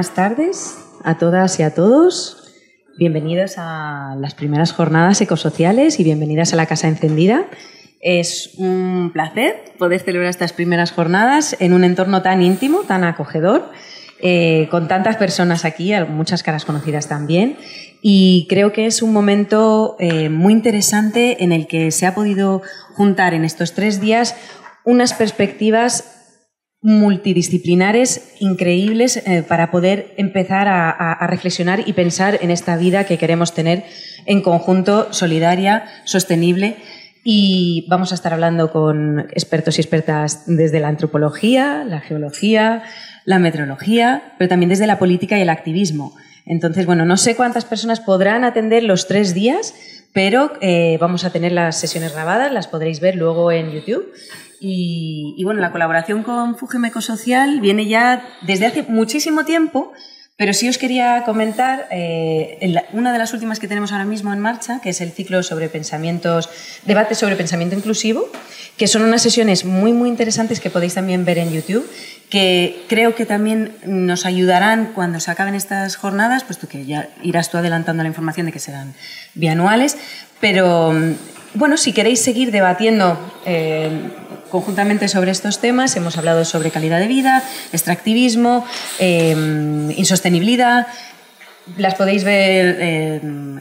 buenas tardes a todas y a todos. Bienvenidos a las primeras jornadas ecosociales y bienvenidas a la Casa Encendida. Es un placer poder celebrar estas primeras jornadas en un entorno tan íntimo, tan acogedor, eh, con tantas personas aquí, muchas caras conocidas también. Y creo que es un momento eh, muy interesante en el que se ha podido juntar en estos tres días unas perspectivas multidisciplinares increíbles eh, para poder empezar a, reflexionar y pensar en esta vida que queremos tener en conjunto, solidaria, sostenible. Y vamos a estar hablando con expertos y expertas desde la antropología, la geología, la meteorología, pero también desde la política y el activismo. Entonces, bueno, no sé cuántas personas podrán atender los tres días, pero eh, vamos a tener las sesiones grabadas, las podréis ver luego en YouTube. Y, bueno, la colaboración con Fujim Ecosocial viene ya desde hace muchísimo tiempo, pero sí os quería comentar eh, una de las últimas que tenemos ahora mismo en marcha, que es el ciclo sobre pensamientos, debate sobre pensamiento inclusivo, que son unas sesiones muy, muy interesantes que podéis también ver en YouTube, que creo que también nos ayudarán cuando se acaben estas jornadas, puesto que ya irás tú adelantando la información de que serán bianuales, pero bueno, si queréis seguir debatiendo eh, conjuntamente sobre estos temas, hemos hablado sobre calidad de vida, extractivismo, eh, insostenibilidad. Las podéis ver eh,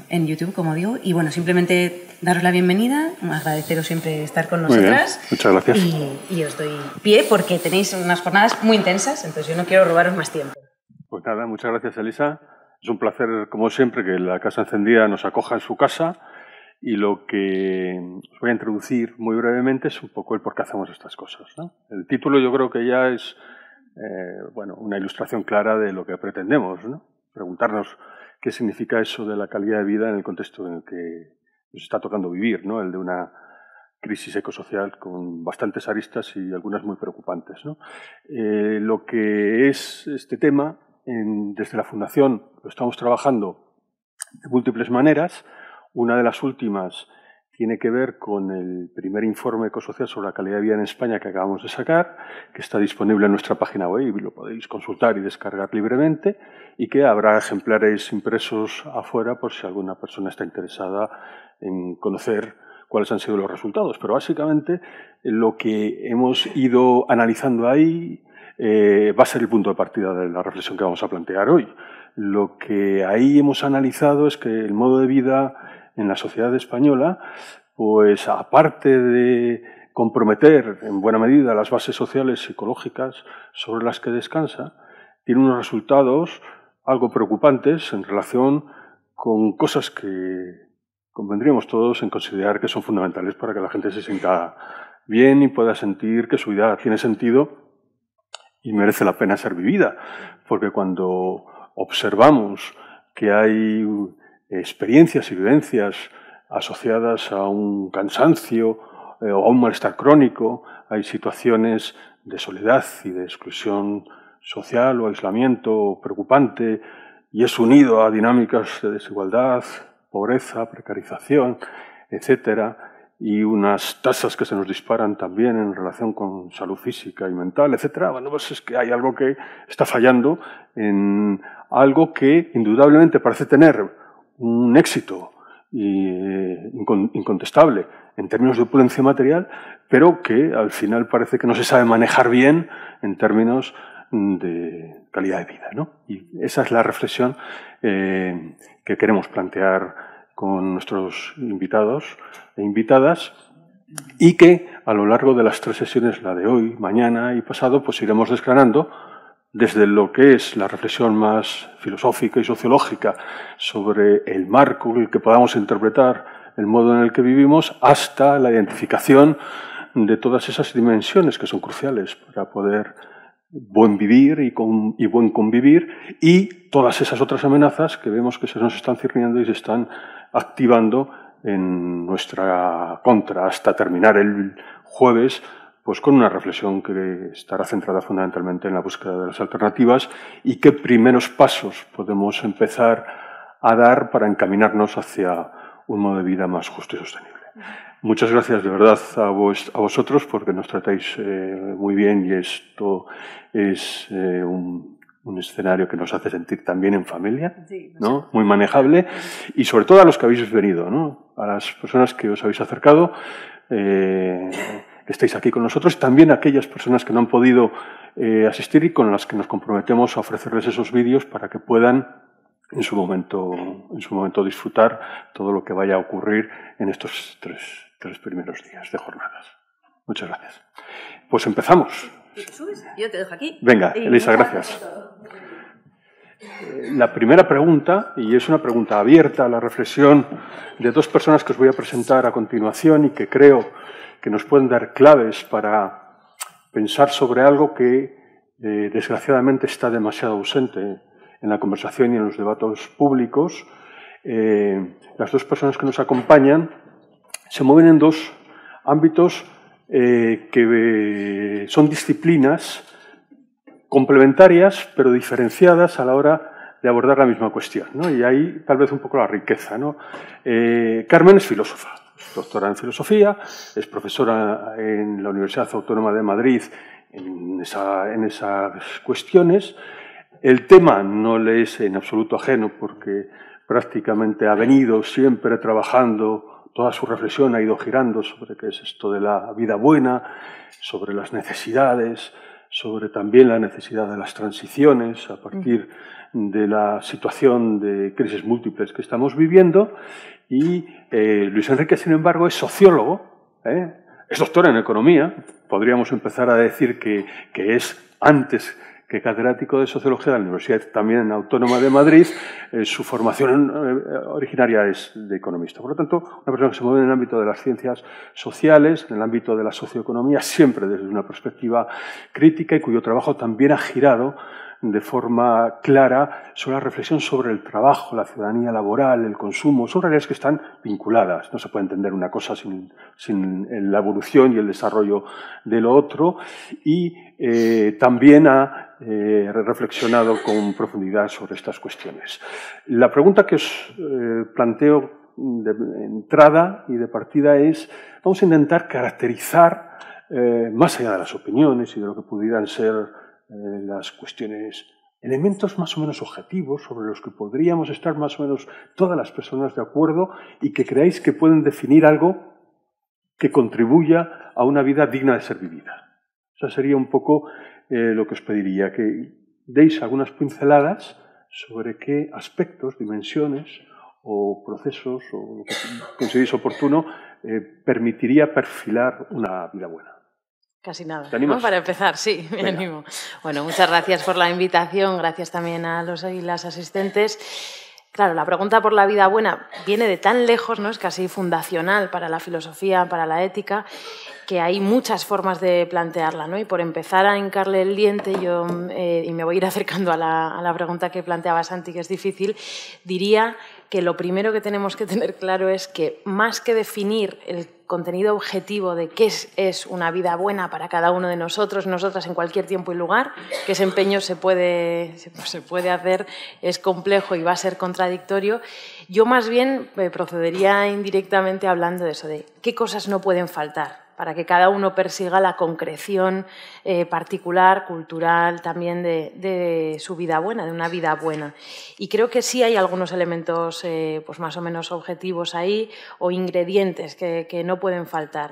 en YouTube, como digo, y bueno, simplemente daros la bienvenida, agradeceros siempre estar con nosotras. Muchas gracias. Y, os doy pie porque tenéis unas jornadas muy intensas, entonces yo no quiero robaros más tiempo. Pues nada, muchas gracias, Elisa. Es un placer, como siempre, que la Casa Encendida nos acoja en su casa y lo que os voy a introducir muy brevemente es un poco el por qué hacemos estas cosas. El título yo creo que ya es eh, bueno, una ilustración clara de lo que pretendemos. ¿no? Preguntarnos qué significa eso de la calidad de vida en el contexto en el que nos está tocando vivir, ¿no? el de una crisis ecosocial con bastantes aristas y algunas muy preocupantes. Eh, lo que es este tema, desde la Fundación lo estamos trabajando de múltiples maneras. Una de las últimas tiene que ver con el primer informe ecosocial sobre la calidad de vida en España que acabamos de sacar, que está disponible en nuestra página web y lo podéis consultar y descargar libremente, y que habrá ejemplares impresos afuera por si alguna persona está interesada en conocer cuáles han sido los resultados. Pero básicamente lo que hemos ido analizando ahí eh, va a ser el punto de partida de la reflexión que vamos a plantear hoy. Lo que ahí hemos analizado es que el modo de vida en la sociedad española, pues aparte de comprometer en buena medida las bases sociales y psicológicas sobre las que descansa, tiene unos resultados algo preocupantes en relación con cosas que convendríamos todos en considerar que son fundamentales para que la gente se sienta bien y pueda sentir que su vida tiene sentido y merece la pena ser vivida. Porque cuando observamos que hay experiencias y vivencias asociadas a un cansancio eh, o a un malestar crónico, hay situaciones de soledad y de exclusión social o aislamiento preocupante y es unido a dinámicas de desigualdad, pobreza, precarización, etcétera, y unas tasas que se nos disparan también en relación con salud física y mental, etcétera. Bueno, pues es que hay algo que está fallando en algo que indudablemente parece tener un éxito eh, incontestable en términos de opulencia material, pero que al final parece que no se sabe manejar bien en términos de calidad de vida. ¿no? Y esa es la reflexión eh, que queremos plantear con nuestros invitados e invitadas y que a lo largo de las tres sesiones, la de hoy, mañana y pasado, pues iremos desgranando desde lo que es la reflexión más filosófica y sociológica sobre el marco en el que podamos interpretar el modo en el que vivimos, hasta la identificación de todas esas dimensiones que son cruciales para poder buen vivir y, buen convivir y todas esas otras amenazas que vemos que se nos están cirniendo y se están activando en nuestra contra. Hasta terminar el jueves pues con una reflexión que estará centrada fundamentalmente en la búsqueda de las alternativas y qué primeros pasos podemos empezar a dar para encaminarnos hacia un modo de vida más justo y sostenible. Muchas gracias de verdad a, vosotros porque nos tratáis eh, muy bien y esto es eh, un, un escenario que nos hace sentir también en familia, ¿no? muy manejable, y sobre todo a los que habéis venido, ¿no? a las personas que os habéis acercado, eh, que estáis aquí con nosotros, también a aquellas personas que no han podido eh, asistir y con las que nos comprometemos a ofrecerles esos vídeos para que puedan en su momento, en su momento disfrutar todo lo que vaya a ocurrir en estos tres, tres primeros días de jornadas. Muchas gracias. Pues empezamos. Yo te dejo aquí. Venga, Elisa, gracias. Eh, la primera pregunta, y es una pregunta abierta a la reflexión de dos personas que os voy a presentar a continuación y que creo que nos pueden dar claves para pensar sobre algo que eh, desgraciadamente está demasiado ausente en la conversación y en los debates públicos. Eh, las dos personas que nos acompañan se mueven en dos ámbitos eh, que son disciplinas complementarias pero diferenciadas a la hora de abordar la misma cuestión. Y ahí tal vez un poco la riqueza. Carmen es filósofa, doctora en filosofía, es profesora en la Universidad Autónoma de Madrid en, esas cuestiones. El tema no le es en absoluto ajeno porque prácticamente ha venido siempre trabajando, toda su reflexión ha ido girando sobre qué es esto de la vida buena, sobre las necesidades, sobre también la necesidad de las transiciones a partir de la situación de crisis múltiples que estamos viviendo. Y eh, Luis Enrique, sin embargo, es sociólogo, ¿eh? es doctor en economía, podríamos empezar a decir que, que es antes que catedrático de Sociología de la Universidad también Autónoma de Madrid, eh, su formación eh, originaria es de economista. Por lo tanto, una persona que se mueve en el ámbito de las ciencias sociales, en el ámbito de la socioeconomía, siempre desde una perspectiva crítica y cuyo trabajo también ha girado de forma clara sobre la reflexión sobre el trabajo, la ciudadanía laboral, el consumo. Son realidades que están vinculadas. No se puede entender una cosa sin, sin la evolución y el desarrollo de lo otro. Y eh, también ha eh, reflexionado con profundidad sobre estas cuestiones. La pregunta que os eh, planteo de entrada y de partida es, vamos a intentar caracterizar, más allá de las opiniones y de lo que pudieran ser eh, las cuestiones, elementos más o menos objetivos sobre los que podríamos estar más o menos todas las personas de acuerdo y que creáis que pueden definir algo que contribuya a una vida digna de ser vivida. Eso sería un poco eh, lo que os pediría, que deis algunas pinceladas sobre qué aspectos, dimensiones o procesos o lo que consideréis oportuno eh, permitiría perfilar una vida buena. Casi nada. Para empezar, sí, me animo. Bueno, muchas gracias por la invitación, gracias también a los y las asistentes. Claro, la pregunta por la vida buena viene de tan lejos, ¿no? Es casi fundacional para la filosofía, para la ética, que hay muchas formas de plantearla, ¿no? Y por empezar a hincarle el diente, yo, eh, y me voy a ir acercando a la, a la pregunta que planteaba Santi, que es difícil, diría que lo primero que tenemos que tener claro es que más que definir el contenido objetivo de qué es, una vida buena para cada uno de nosotros, nosotras en cualquier tiempo y lugar, que ese empeño se puede, se puede hacer, es complejo y va a ser contradictorio, yo más bien eh, procedería indirectamente hablando de eso, de qué cosas no pueden faltar para que cada uno persiga la concreción eh, particular, cultural, también de, su vida buena, de una vida buena. Y creo que sí hay algunos elementos eh, pues más o menos objetivos ahí o ingredientes que, no pueden faltar.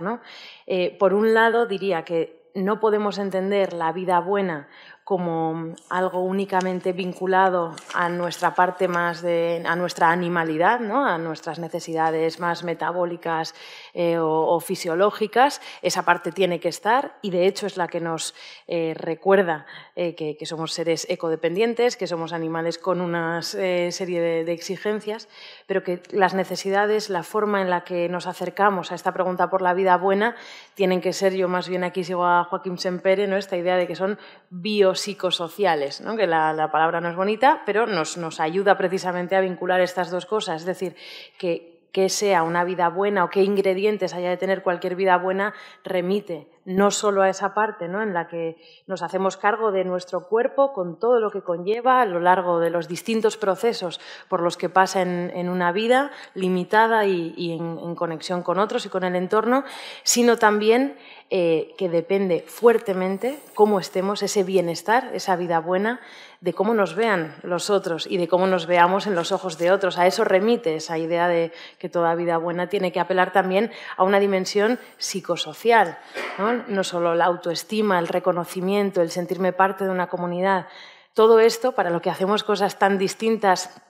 Eh, por un lado, diría que no podemos entender la vida buena como algo únicamente vinculado a nuestra parte más de, a nuestra animalidad, ¿no? a nuestras necesidades más metabólicas eh, o, fisiológicas. Esa parte tiene que estar y de hecho es la que nos eh, recuerda eh, que, somos seres ecodependientes, que somos animales con una serie de, exigencias, pero que las necesidades, la forma en la que nos acercamos a esta pregunta por la vida buena, tienen que ser, yo más bien aquí sigo a Joaquín Sempere, ¿no? esta idea de que son bios psicosociales, ¿no? que la, palabra no es bonita, pero nos, nos, ayuda precisamente a vincular estas dos cosas, es decir, que, que sea una vida buena o qué ingredientes haya de tener cualquier vida buena remite no solo a esa parte ¿no? en la que nos hacemos cargo de nuestro cuerpo con todo lo que conlleva a lo largo de los distintos procesos por los que pasa en, una vida limitada y, en, conexión con otros y con el entorno, sino también eh, que depende fuertemente cómo estemos, ese bienestar, esa vida buena, de cómo nos vean los otros y de cómo nos veamos en los ojos de otros. A eso remite esa idea de que toda vida buena tiene que apelar también a una dimensión psicosocial, no, no solo la autoestima, el reconocimiento, el sentirme parte de una comunidad. Todo esto, para lo que hacemos cosas tan distintas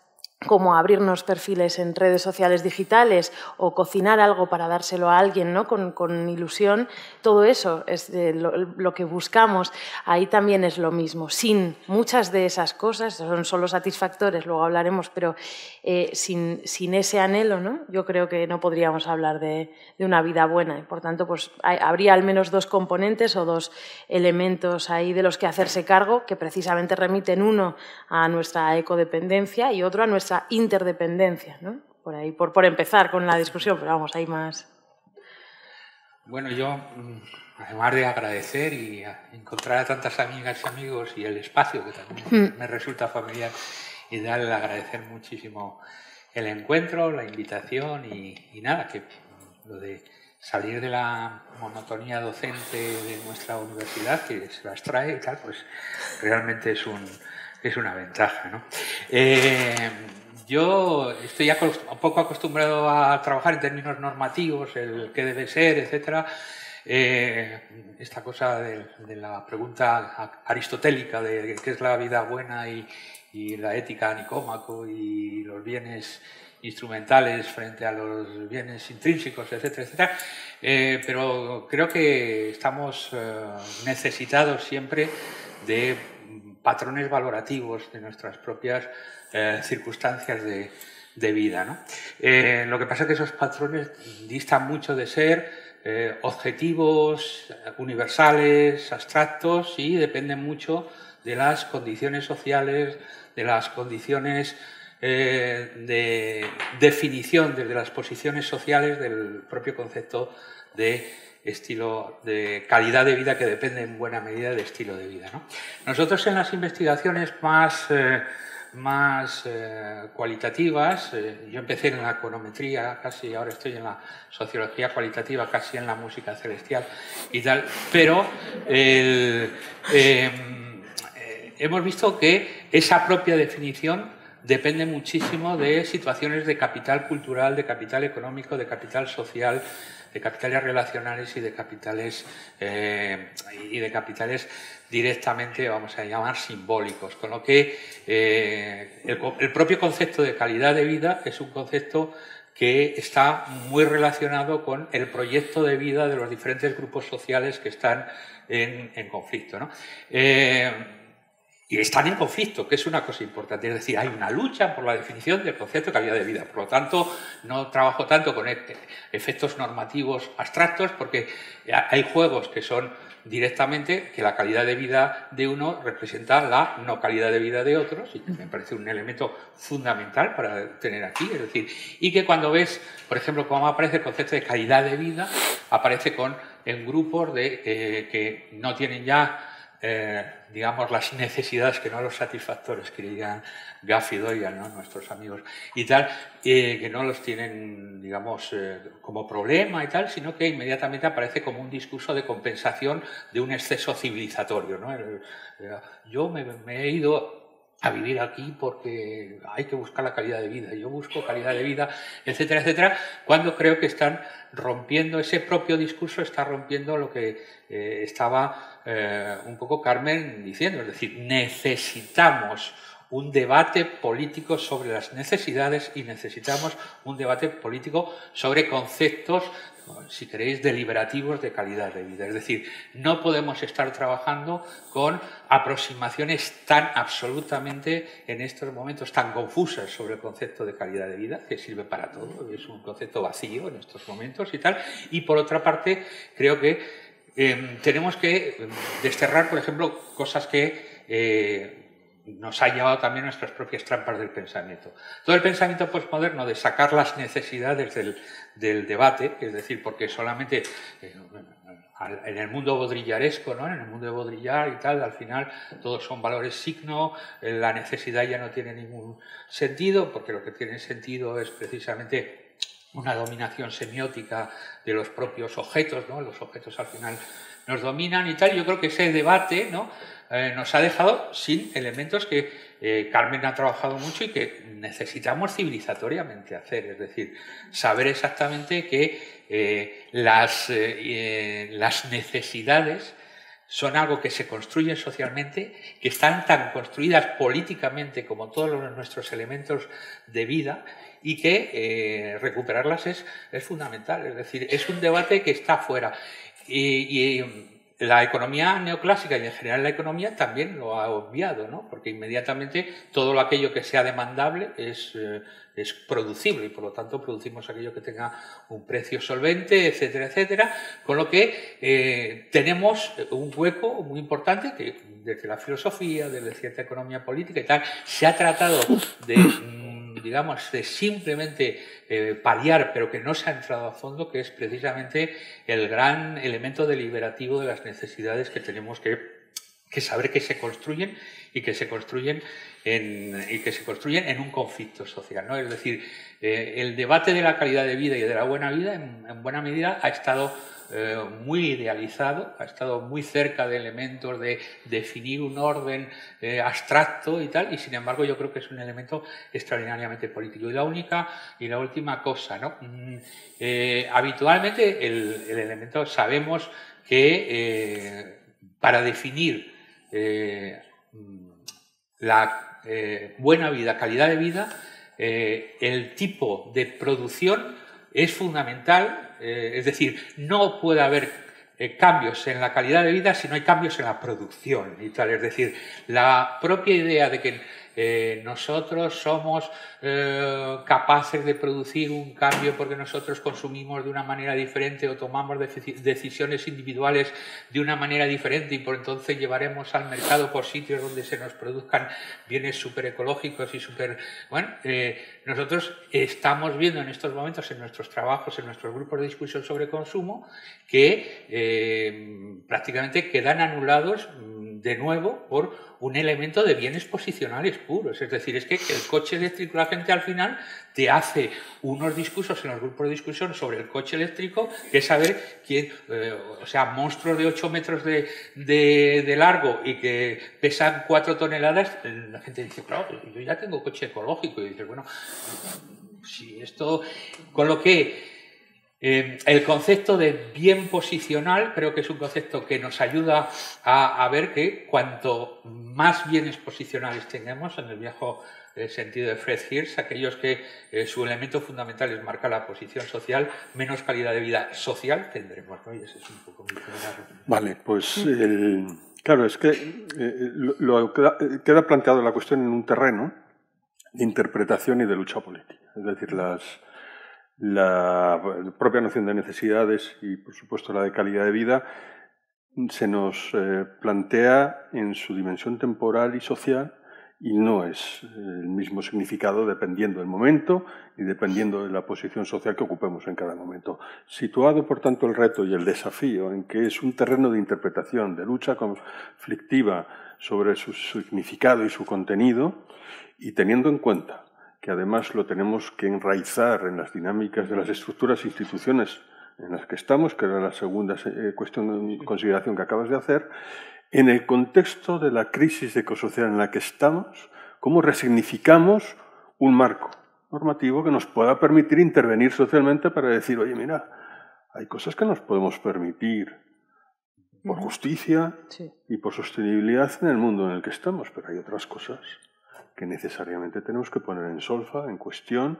como abrirnos perfiles en redes sociales digitales o cocinar algo para dárselo a alguien ¿no? con, ilusión, todo eso es lo, que buscamos. Ahí también es lo mismo. Sin muchas de esas cosas, son solo satisfactores, luego hablaremos, pero eh, sin, sin, ese anhelo, ¿no? yo creo que no podríamos hablar de, una vida buena. Y por tanto, pues, habría al menos dos componentes o dos elementos ahí de los que hacerse cargo, que precisamente remiten uno a nuestra ecodependencia y otro a nuestra interdependencia, ¿no? Por ahí, por, por empezar con la discusión, pero vamos, hay más. Bueno, yo, mm, además de agradecer y encontrar a tantas amigas y amigos y el espacio que también hmm. me resulta familiar, y darle agradecer muchísimo el encuentro, la invitación y, y nada, que lo de salir de la monotonía docente de nuestra universidad, que se las trae y tal, pues realmente es, un, es una ventaja. ¿no? Eh, yo estoy un poco acostumbrado a trabajar en términos normativos, el qué debe ser, etc. Eh, esta cosa de, la pregunta aristotélica de qué es la vida buena y, la ética nicómaco y los bienes instrumentales frente a los bienes intrínsecos, etcétera, etcétera. Eh, pero creo que estamos necesitados siempre de patrones valorativos de nuestras propias eh, circunstancias de, vida. Eh, lo que pasa es que esos patrones distan mucho de ser eh, objetivos, universales, abstractos y dependen mucho de las condiciones sociales, de las condiciones de definición desde las posiciones sociales del propio concepto de estilo de calidad de vida que depende en buena medida del estilo de vida. Nosotros en las investigaciones más más eh, cualitativas. Eh, yo empecé en la econometría casi, ahora estoy en la sociología cualitativa, casi en la música celestial y tal, pero em, eh, hemos visto que esa propia definición depende muchísimo de situaciones de capital cultural, de capital económico, de capital social, de capitales relacionales y de capitales y de capitales directamente, vamos a llamar, simbólicos. Con lo que eh, el, propio concepto de calidad de vida es un concepto que está muy relacionado con el proyecto de vida de los diferentes grupos sociales que están en, conflicto. Eh, y están en conflicto, que es una cosa importante. Es decir, hay una lucha por la definición del concepto de calidad de vida. Por lo tanto, no trabajo tanto con e, efectos normativos abstractos porque hay juegos que son directamente que la calidad de vida de uno representa la no calidad de vida de otros, y que me parece un elemento fundamental para tener aquí. Es decir, y que cuando ves, por ejemplo, cómo aparece el concepto de calidad de vida, aparece con en grupos de, eh, que no tienen ya eh, digamos, las necesidades que no los satisfactores que dirían Gaff y Doyle, nuestros amigos y tal, eh, que no los tienen, digamos, eh, como problema y tal, sino que inmediatamente aparece como un discurso de compensación de un exceso civilizatorio. ¿no? yo me, he ido a vivir aquí porque hay que buscar la calidad de vida. Yo busco calidad de vida, etcétera, etcétera, cuando creo que están rompiendo ese propio discurso, está rompiendo lo que estaba eh, un poco Carmen diciendo, es decir, necesitamos un debate político sobre las necesidades y necesitamos un debate político sobre conceptos, si queréis, deliberativos de calidad de vida. Es decir, no podemos estar trabajando con aproximaciones tan absolutamente, en estos momentos, tan confusas sobre el concepto de calidad de vida, que sirve para todo, es un concepto vacío en estos momentos y tal. Y por otra parte, creo que Em, tenemos que em, desterrar, por ejemplo, cosas que eh, nos ha llevado también nuestras propias trampas del pensamiento. Todo el pensamiento postmoderno de sacar las necesidades del, debate, es decir, porque solamente eh, en el mundo bodrillaresco, ¿no? en el mundo de bodrillar y tal, al final todos son valores signo, eh, la necesidad ya no tiene ningún sentido, porque lo que tiene sentido es precisamente una dominación semiótica de los propios objetos, ¿no? los objetos al final nos dominan y tal. Yo creo que ese debate ¿no? Eh, nos ha dejado sin elementos que eh, Carmen ha trabajado mucho y que necesitamos civilizatoriamente hacer, es decir, saber exactamente que eh, las, las necesidades son algo que se construye socialmente, que están tan construidas políticamente como todos nuestros elementos de vida y que recuperarlas es, es, fundamental. Es decir, es un debate que está fuera. y la economía neoclásica y en general la economía también lo ha obviado, ¿no? porque inmediatamente todo aquello que sea demandable es, eh, es producible y por lo tanto producimos aquello que tenga un precio solvente, etcétera, etcétera, con lo que eh, tenemos un hueco muy importante que desde la filosofía, desde cierta economía política y tal, se ha tratado de digamos, de simplemente eh, paliar, pero que no se ha entrado a fondo, que es precisamente el gran elemento deliberativo de las necesidades que tenemos que, saber que se construyen y que se construyen en, y que se construyen en un conflicto social. ¿no? Es decir, eh, el debate de la calidad de vida y de la buena vida, en buena medida, ha estado eh, muy idealizado, ha estado muy cerca de elementos de definir un orden eh, abstracto y tal, y sin embargo yo creo que es un elemento extraordinariamente político. Y la única y la última cosa, ¿no? Mm, eh, habitualmente el, el, elemento sabemos que para definir mm, la buena vida, calidad de vida, el tipo de producción es fundamental eh, es decir, no puede haber eh, cambios en la calidad de vida si no hay cambios en la producción y tal. Es decir, la propia idea de que eh, nosotros somos eh, capaces de producir un cambio porque nosotros consumimos de una manera diferente o tomamos decisiones individuales de una manera diferente y por entonces llevaremos al mercado por sitios donde se nos produzcan bienes súper ecológicos y súper... Bueno, eh, nosotros estamos viendo en estos momentos en nuestros trabajos, en nuestros grupos de discusión sobre consumo, que prácticamente quedan anulados de nuevo por un elemento de bienes posicionales puros. Es decir, es que el coche eléctrico, la gente al final te hace unos discursos en los grupos de discusión sobre el coche eléctrico, que es saber quién, eh, o sea, monstruos de 8 metros de, de, largo y que pesan 4 toneladas, la gente dice, claro, yo ya tengo coche ecológico. Y dices, bueno, si esto, con lo que eh, el concepto de bien posicional creo que es un concepto que nos ayuda a, ver que cuanto más bienes posicionales tengamos, en el viejo eh, sentido de Fred Hirsch, aquellos que eh, su elemento fundamental es marcar la posición social, menos calidad de vida social tendremos. ¿no? Y ese es un poco mi Vale, pues claro, es que lo, queda planteado la cuestión en un terreno de interpretación y de lucha política. Es decir, las la propia noción de necesidades y, por supuesto, la de calidad de vida se nos eh, plantea en su dimensión temporal y social y no es eh, el mismo significado dependiendo del momento y dependiendo de la posición social que ocupemos en cada momento. Situado, por tanto, el reto y el desafío en que es un terreno de interpretación, de lucha conflictiva sobre su significado y su contenido, y teniendo en cuenta que además lo tenemos que enraizar en las dinámicas de las estructuras e instituciones en las que estamos, que era la segunda eh, cuestión, consideración que acabas de hacer, en el contexto de la crisis ecosocial en la que estamos, cómo resignificamos un marco normativo que nos pueda permitir intervenir socialmente para decir, oye, mira, hay cosas que nos podemos permitir por justicia y por sostenibilidad en el mundo en el que estamos, pero hay otras cosas que necesariamente tenemos que poner en solfa, en cuestión,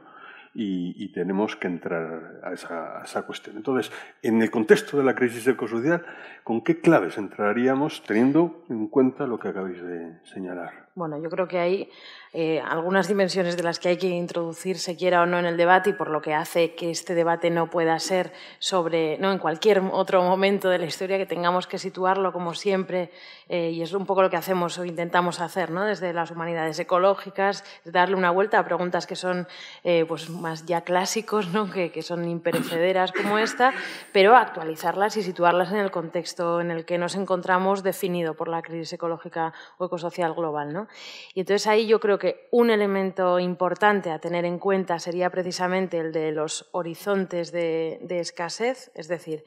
y, tenemos que entrar a esa, a esa, cuestión. Entonces, en el contexto de la crisis ecosocial, ¿con qué claves entraríamos teniendo en cuenta lo que acabáis de señalar? Bueno, yo creo que hay eh, algunas dimensiones de las que hay que introducir, se quiera o no, en el debate y por lo que hace que este debate no pueda ser sobre, no en cualquier otro momento de la historia, que tengamos que situarlo como siempre, eh, y es un poco lo que hacemos o intentamos hacer ¿no? desde las humanidades ecológicas, darle una vuelta a preguntas que son eh, pues más ya clásicos, ¿no? que, que son imperecederas como esta, pero actualizarlas y situarlas en el contexto en el que nos encontramos definido por la crisis ecológica o ecosocial global. ¿no? Y entonces ahí yo creo que un elemento importante a tener en cuenta sería precisamente el de los horizontes de, escasez, es decir,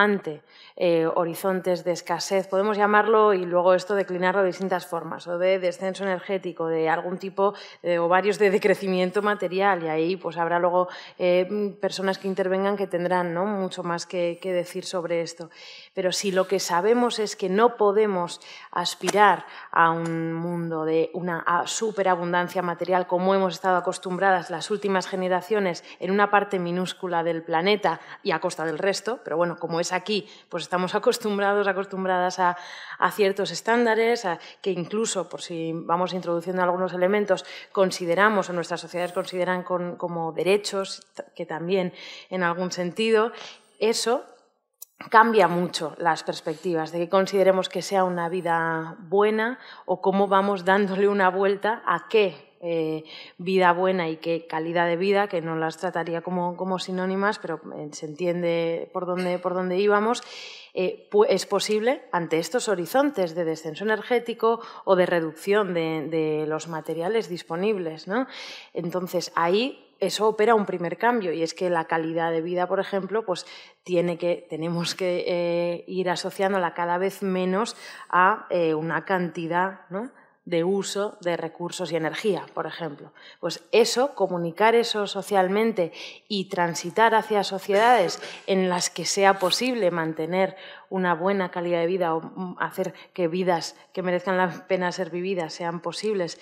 ante eh, horizontes de escasez, podemos llamarlo y luego esto declinarlo de distintas formas, o de descenso energético, de algún tipo eh, o varios de decrecimiento material, y ahí pues habrá luego eh, personas que intervengan que tendrán ¿no? mucho más que, decir sobre esto. Pero si lo que sabemos es que no podemos aspirar a un mundo de una superabundancia material como hemos estado acostumbradas las últimas generaciones en una parte minúscula del planeta y a costa del resto, pero bueno, como es aquí, pues estamos acostumbrados, acostumbradas a, ciertos estándares, que incluso, por si vamos introduciendo algunos elementos, consideramos o nuestras sociedades consideran como derechos, que también en algún sentido, eso cambia mucho las perspectivas de que consideremos que sea una vida buena o cómo vamos dándole una vuelta a qué eh, vida buena y qué calidad de vida, que no las trataría como, como sinónimas, pero eh, se entiende por dónde, por dónde íbamos, eh, es posible ante estos horizontes de descenso energético o de reducción de, los materiales disponibles. ¿no? Entonces, ahí eso opera un primer cambio y es que la calidad de vida, por ejemplo, pues tiene que, tenemos que ir asociándola cada vez menos a una cantidad ¿no? De uso de recursos y energía, por ejemplo. Pues eso, comunicar eso socialmente y transitar hacia sociedades en las que sea posible mantener una buena calidad de vida o hacer que vidas que merezcan la pena ser vividas sean posibles,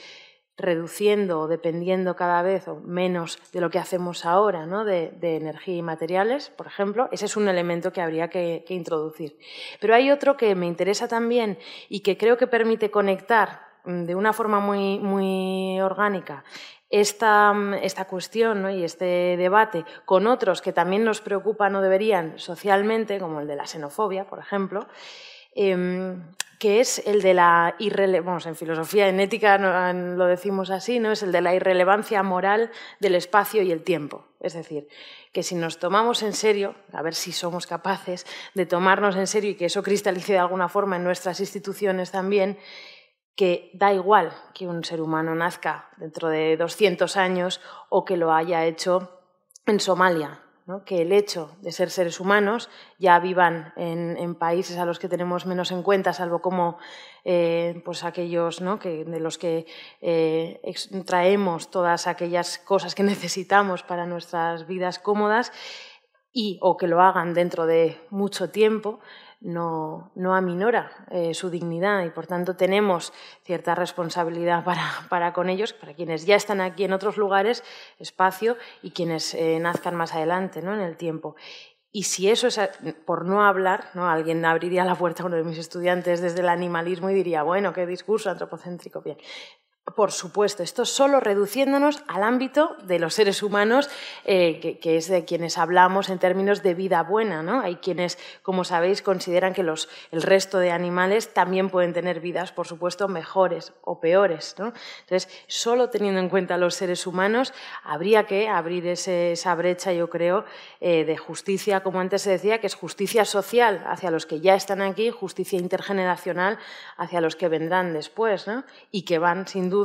reduciendo o dependiendo cada vez o menos de lo que hacemos ahora ¿no? de, energía y materiales, por ejemplo, ese es un elemento que habría que introducir. Pero hay otro que me interesa también y que creo que permite conectar Mm, de una forma muy, muy orgánica esta, mm, esta cuestión y este debate con otros que también nos preocupan o deberían socialmente, como el de la xenofobia, por ejemplo, em, que es el de la irrelevancia, en filosofía, en ética lo decimos así, ¿no? es el de la irrelevancia moral del espacio y el tiempo. Es decir, que si nos tomamos en serio, a ver si somos capaces de tomarnos en serio y que eso cristalice de alguna forma en nuestras instituciones también, que da igual que un ser humano nazca dentro de 200 años o que lo haya hecho en Somalia, que el hecho de ser seres humanos ya vivan en, países a los que tenemos menos en cuenta, salvo como eh, pues aquellos que, de los que eh, traemos todas aquellas cosas que necesitamos para nuestras vidas cómodas y o que lo hagan dentro de mucho tiempo, no, no aminora eh, su dignidad y por tanto tenemos cierta responsabilidad para, con ellos, para quienes ya están aquí en otros lugares, espacio y quienes eh, nazcan más adelante ¿no? en el tiempo. Y si eso es, por no hablar, ¿no? alguien abriría la puerta a uno de mis estudiantes desde el animalismo y diría, bueno, qué discurso antropocéntrico. Bien, por supuesto, esto solo reduciéndonos al ámbito de los seres humanos, eh, que, es de quienes hablamos en términos de vida buena. ¿no? Hay quienes, como sabéis, consideran que los, el resto de animales también pueden tener vidas, por supuesto, mejores o peores. ¿no? Entonces, solo teniendo en cuenta los seres humanos, habría que abrir esa brecha, yo creo, eh, de justicia, como antes se decía, que es justicia social hacia los que ya están aquí, justicia intergeneracional hacia los que vendrán después, ¿no? y que van, sin duda,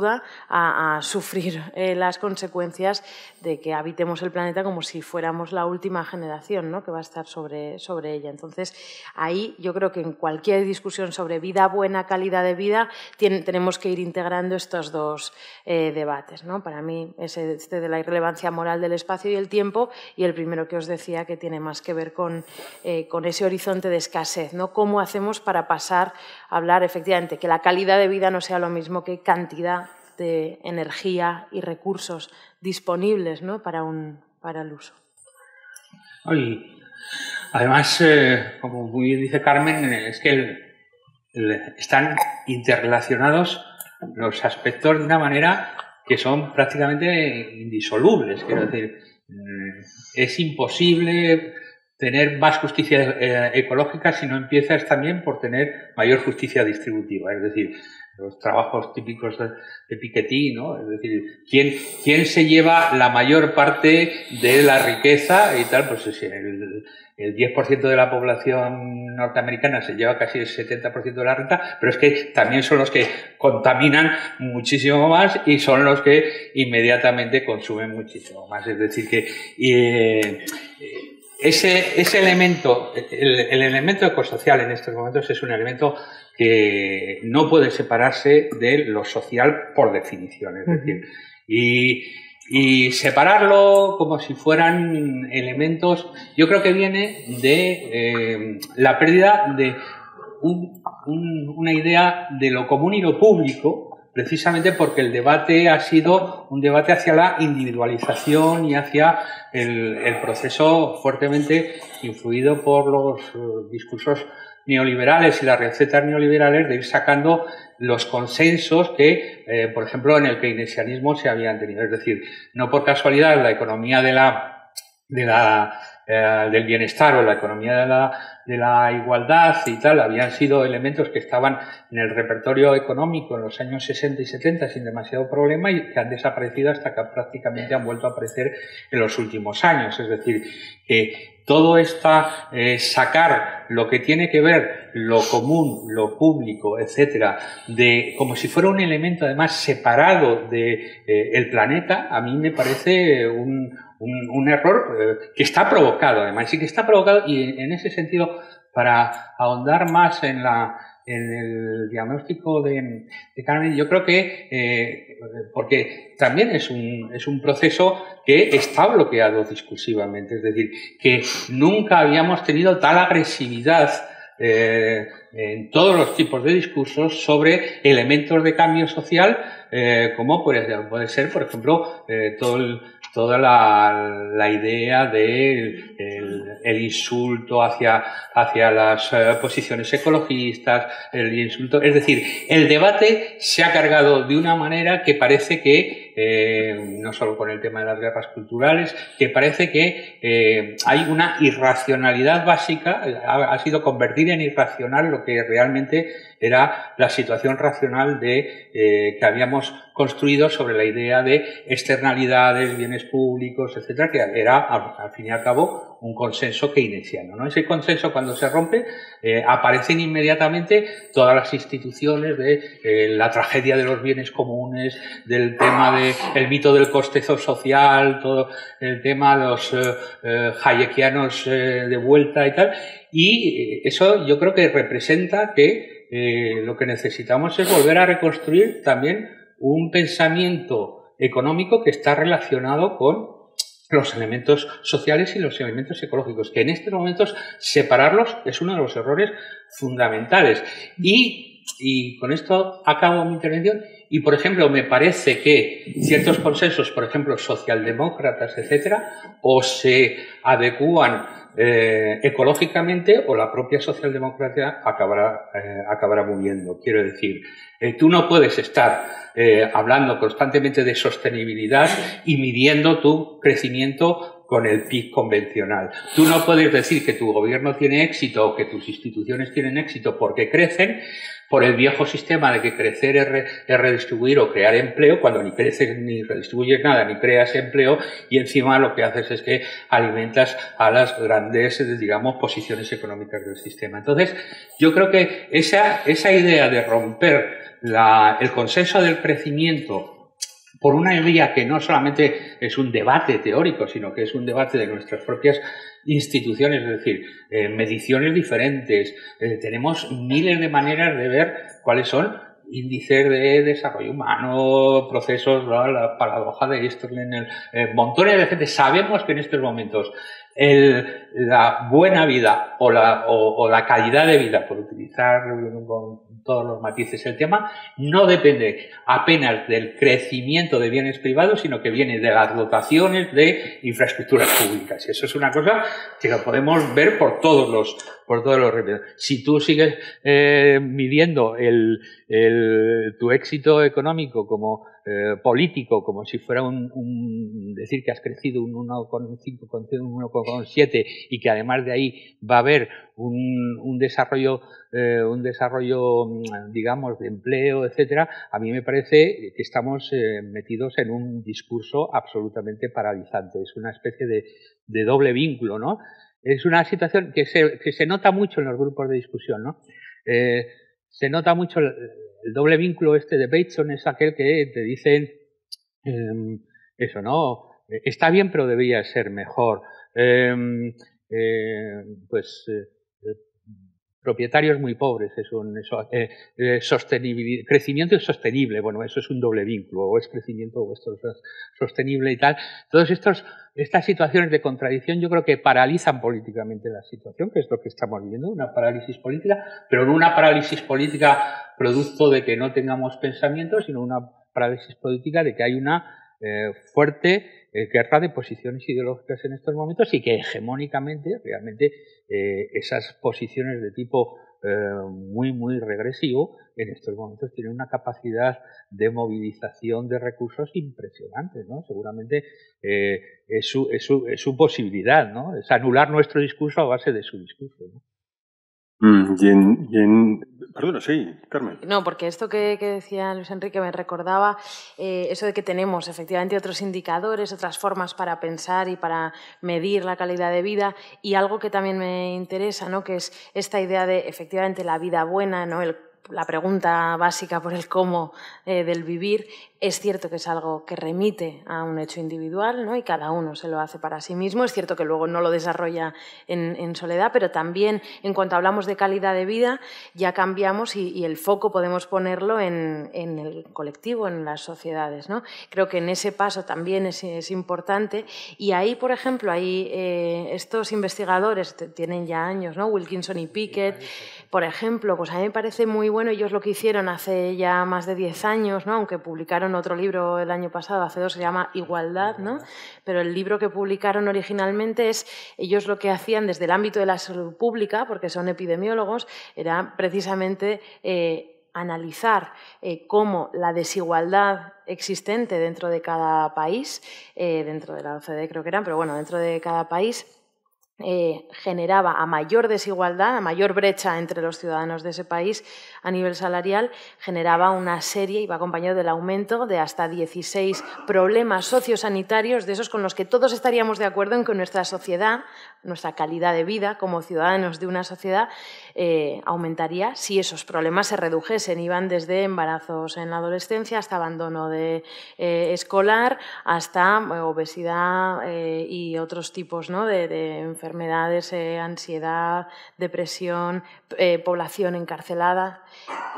a, sufrir eh, las consecuencias de que habitemos el planeta como si fuéramos la última generación ¿no? que va a estar sobre, sobre ella. Entonces, ahí yo creo que en cualquier discusión sobre vida buena, calidad de vida, tenemos que ir integrando estos dos eh, debates. ¿no? Para mí, ese este de la irrelevancia moral del espacio y el tiempo, y el primero que os decía que tiene más que ver con, eh, con ese horizonte de escasez. ¿no? ¿Cómo hacemos para pasar a hablar efectivamente que la calidad de vida no sea lo mismo que cantidad de energía y recursos disponibles ¿no? para, un, para el uso. además, eh, como muy bien dice Carmen, es que están interrelacionados los aspectos de una manera que son prácticamente indisolubles. Quiero decir, mm, es imposible tener más justicia eh, ecológica si no empiezas también por tener mayor justicia distributiva. Es decir, los trabajos típicos de, Piketty, ¿no? Es decir, ¿quién, ¿quién se lleva la mayor parte de la riqueza y tal? Pues el, el 10% de la población norteamericana se lleva casi el 70% de la renta, pero es que también son los que contaminan muchísimo más y son los que inmediatamente consumen muchísimo más. Es decir, que eh, ese, ese elemento, el, el elemento ecosocial en estos momentos es un elemento que no puede separarse de lo social por definición. Es decir, y, y, separarlo como si fueran elementos, yo creo que viene de eh, la pérdida de un, una idea de lo común y lo público, precisamente porque el debate ha sido un debate hacia la individualización y hacia el, proceso fuertemente influido por los uh, discursos neoliberales y las recetas neoliberales de ir sacando los consensos que, eh, por ejemplo, en el keynesianismo se habían tenido. Es decir, no por casualidad la economía de la, de la, eh, del bienestar o la economía de la, de la igualdad y tal habían sido elementos que estaban en el repertorio económico en los años 60 y 70 sin demasiado problema y que han desaparecido hasta que prácticamente han vuelto a aparecer en los últimos años. Es decir, que todo está eh, sacar lo que tiene que ver lo común, lo público, etcétera, de como si fuera un elemento además separado de eh, el planeta, a mí me parece un, un, error eh, que está provocado además y que está provocado y en ese sentido para ahondar más en la en el diagnóstico de, Carmen, yo creo que, eh, porque también es un, es un proceso que está bloqueado discursivamente, es decir, que nunca habíamos tenido tal agresividad eh, en todos los tipos de discursos sobre elementos de cambio social, como puede, puede, ser, por ejemplo, todo el, toda la, la idea de el, insulto hacia, hacia las eh, posiciones ecologistas, el insulto, es decir, el debate se ha cargado de una manera que parece que, eh, no solo con el tema de las guerras culturales, que parece que eh, hay una irracionalidad básica, ha, ha sido convertir en irracional lo que realmente era la situación racional de, eh, que habíamos construido sobre la idea de externalidades, bienes públicos, etcétera, que era, al, fin y al cabo, un consenso keynesiano. ¿no? Ese consenso, cuando se rompe, eh, aparecen inmediatamente todas las instituciones de eh, la tragedia de los bienes comunes, del tema del mito del coste social, todo el tema de los hayekianos de vuelta y tal. Y eso yo creo que representa que eh, lo que necesitamos es volver a reconstruir también un pensamiento económico que está relacionado con los elementos sociales y los elementos ecológicos, que en estos momentos separarlos es uno de los errores fundamentales. Y, y con esto acabo mi intervención. Y, por ejemplo, me parece que ciertos consensos, por ejemplo, socialdemócratas, etcétera, o se adecúan eh, ecológicamente o la propia socialdemocracia acabará, eh, acabará muriendo. Quiero decir, eh, tú no puedes estar hablando constantemente de sostenibilidad y midiendo tu crecimiento con el PIB convencional. Tú no puedes decir que tu gobierno tiene éxito o que tus instituciones tienen éxito porque crecen por el viejo sistema de que crecer es, redistribuir o crear empleo, cuando ni creces ni redistribuyes nada, ni creas empleo, y encima lo que haces es que alimentas a las grandes, digamos, posiciones económicas del sistema. Entonces, yo creo que esa, esa idea de romper el consenso del crecimiento por una vía que no solamente es un debate teórico, sino que es un debate de nuestras propias instituciones, es decir, eh, mediciones diferentes. Eh, tenemos miles de maneras de ver cuáles son índices de desarrollo humano, procesos, la paradoja de Esterlin, eh, montones de gente. Sabemos que en estos momentos la buena vida o la, o, la, calidad de vida, por utilizar con todos los matices el tema, no depende apenas del crecimiento de bienes privados, sino que viene de las dotaciones de infraestructuras públicas. Y eso es una cosa que lo podemos ver por todos los, por todos los Si tú sigues eh, midiendo el, el, tu éxito económico como eh, político, como si fuera un, decir que has crecido un 1,5, un 1,7 y que además de ahí va a haber un, un desarrollo, eh, un desarrollo, digamos, de empleo, etcétera, a mí me parece que estamos eh, metidos en un discurso absolutamente paralizante. Es una especie de, de doble vínculo, ¿no? Es una situación que se, que se nota mucho en los grupos de discusión, ¿no? Se nota mucho el doble vínculo este de Bateson es aquel que te dicen em, eso, ¿no? Está bien, pero debería ser mejor. Em, eh, pues eh, propietarios muy pobres, es un eso, eh, eh bueno, eso es un doble vínculo, o es crecimiento o esto es sostenible y tal. Todas estas situaciones de contradicción yo creo que paralizan políticamente la situación, que es lo que estamos viendo, una parálisis política, pero no una parálisis política producto de que no tengamos pensamiento, sino una parálisis política de que hay una eh, fuerte eh, guerra de posiciones ideológicas en estos momentos y que hegemónicamente realmente eh, esas posiciones de tipo eh, muy, muy regresivo en estos momentos tienen una capacidad de movilización de recursos impresionante, ¿no? Seguramente es, su, es, su, es, su, posibilidad, ¿no? Es anular nuestro discurso a base de su discurso. Mm, Perdona, sí, Carmen. No, porque esto que, decía Luis Enrique me recordaba eh, eso de que tenemos efectivamente otros indicadores, otras formas para pensar y para medir la calidad de vida y algo que también me interesa, ¿no? que es esta idea de efectivamente la vida buena, ¿no? el la pregunta básica por el cómo eh, del vivir, es cierto que es algo que remite a un hecho individual ¿no? y cada uno se lo hace para sí mismo. Es cierto que luego no lo desarrolla en, soledad, pero también en cuanto hablamos de calidad de vida ya cambiamos y, el foco podemos ponerlo en, el colectivo, en las sociedades. ¿no? Creo que en ese paso también es, importante y ahí, por ejemplo, ahí eh, estos investigadores tienen ya años, ¿no? Wilkinson y Pickett, por ejemplo, pues a mí me parece muy bueno ellos lo que hicieron hace ya más de 10 años, ¿no? aunque publicaron otro libro el año pasado, hace dos, se llama Igualdad, ¿no? pero el libro que publicaron originalmente es, ellos lo que hacían desde el ámbito de la salud pública, porque son epidemiólogos, era precisamente... Eh, analizar eh, cómo la desigualdad existente dentro de cada país, eh, dentro de la OCDE creo que eran, pero bueno, dentro de cada país, eh, generaba a mayor desigualdad, a mayor brecha entre los ciudadanos de ese país a nivel salarial, generaba una serie, iba acompañado del aumento de hasta 16 problemas sociosanitarios, de esos con los que todos estaríamos de acuerdo en que nuestra sociedad, nuestra calidad de vida como ciudadanos de una sociedad, eh, aumentaría si esos problemas se redujesen. Iban desde embarazos en la adolescencia hasta abandono eh, escolar, hasta obesidad y otros tipos ¿no? de enfermedades, eh, ansiedad, depresión, eh, población encarcelada.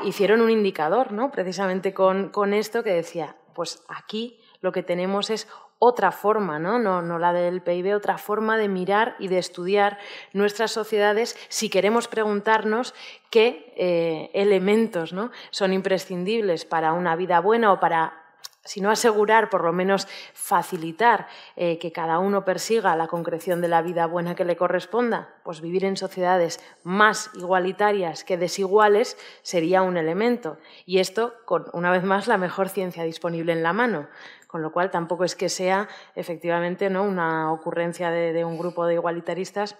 Hicieron un indicador, ¿no? Precisamente con, con, esto que decía, pues aquí lo que tenemos es otra forma, ¿no? ¿no? No, la del PIB, otra forma de mirar y de estudiar nuestras sociedades si queremos preguntarnos qué eh, elementos ¿no? son imprescindibles para una vida buena o para sino asegurar, por lo menos facilitar eh, que cada uno persiga la concreción de la vida buena que le corresponda, pues vivir en sociedades más igualitarias que desiguales sería un elemento. Y esto, con una vez más, la mejor ciencia disponible en la mano. Con lo cual, tampoco es que sea efectivamente ¿no? una ocurrencia de, un grupo de igualitaristas,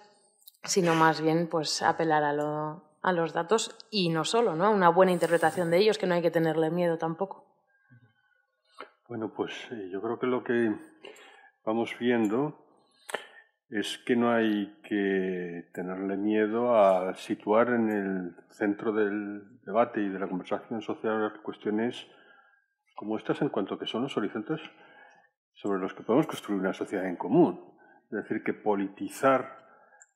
sino más bien pues, apelar a, a los datos y no solo, ¿no? una buena interpretación de ellos, que no hay que tenerle miedo tampoco. Bueno, pues eh, yo creo que lo que vamos viendo es que no hay que tenerle miedo a situar en el centro del debate y de la conversación social cuestiones como estas en cuanto que son los horizontes sobre los que podemos construir una sociedad en común. Es decir, que politizar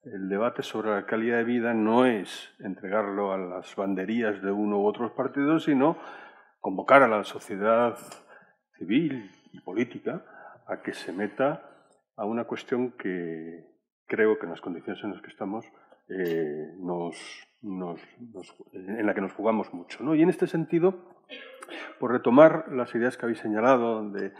el debate sobre la calidad de vida no es entregarlo a las banderías de uno u otros partidos, sino convocar a la sociedad civil y política a que se meta a una cuestión que, creo que en las condiciones en las que estamos eh, nos, en la que nos jugamos mucho. ¿no? Y en este sentido, por retomar las ideas que habéis señalado, de,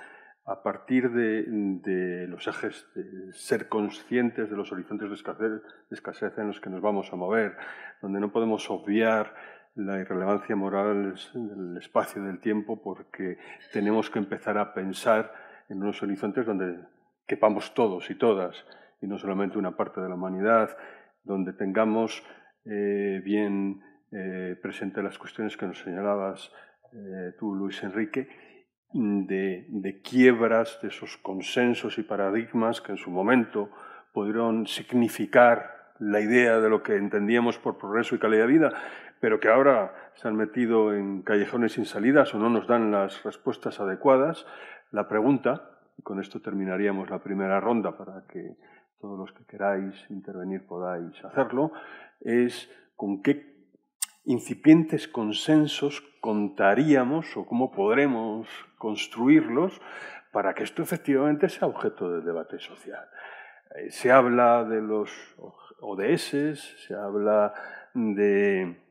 a partir de, los ejes de ser conscientes de los horizontes de escasez, en los que nos vamos a mover, donde no podemos obviar la irrelevancia moral del espacio del tiempo porque tenemos que empezar a pensar en unos horizontes donde quepamos todos y todas y no solamente una parte de la humanidad, donde tengamos eh, bien eh, presente las cuestiones que nos señalabas eh, tú, Luis Enrique, de, quiebras de esos consensos y paradigmas que en su momento pudieron significar la idea de lo que entendíamos por progreso y calidad de vida, pero que ahora se han metido en callejones sin salidas o no nos dan las respuestas adecuadas. La pregunta, y con esto terminaríamos la primera ronda para que todos los que queráis intervenir podáis hacerlo, es con qué incipientes consensos contaríamos o cómo podremos construirlos para que esto efectivamente sea objeto de debate social. Eh, se habla de los ODS, se habla de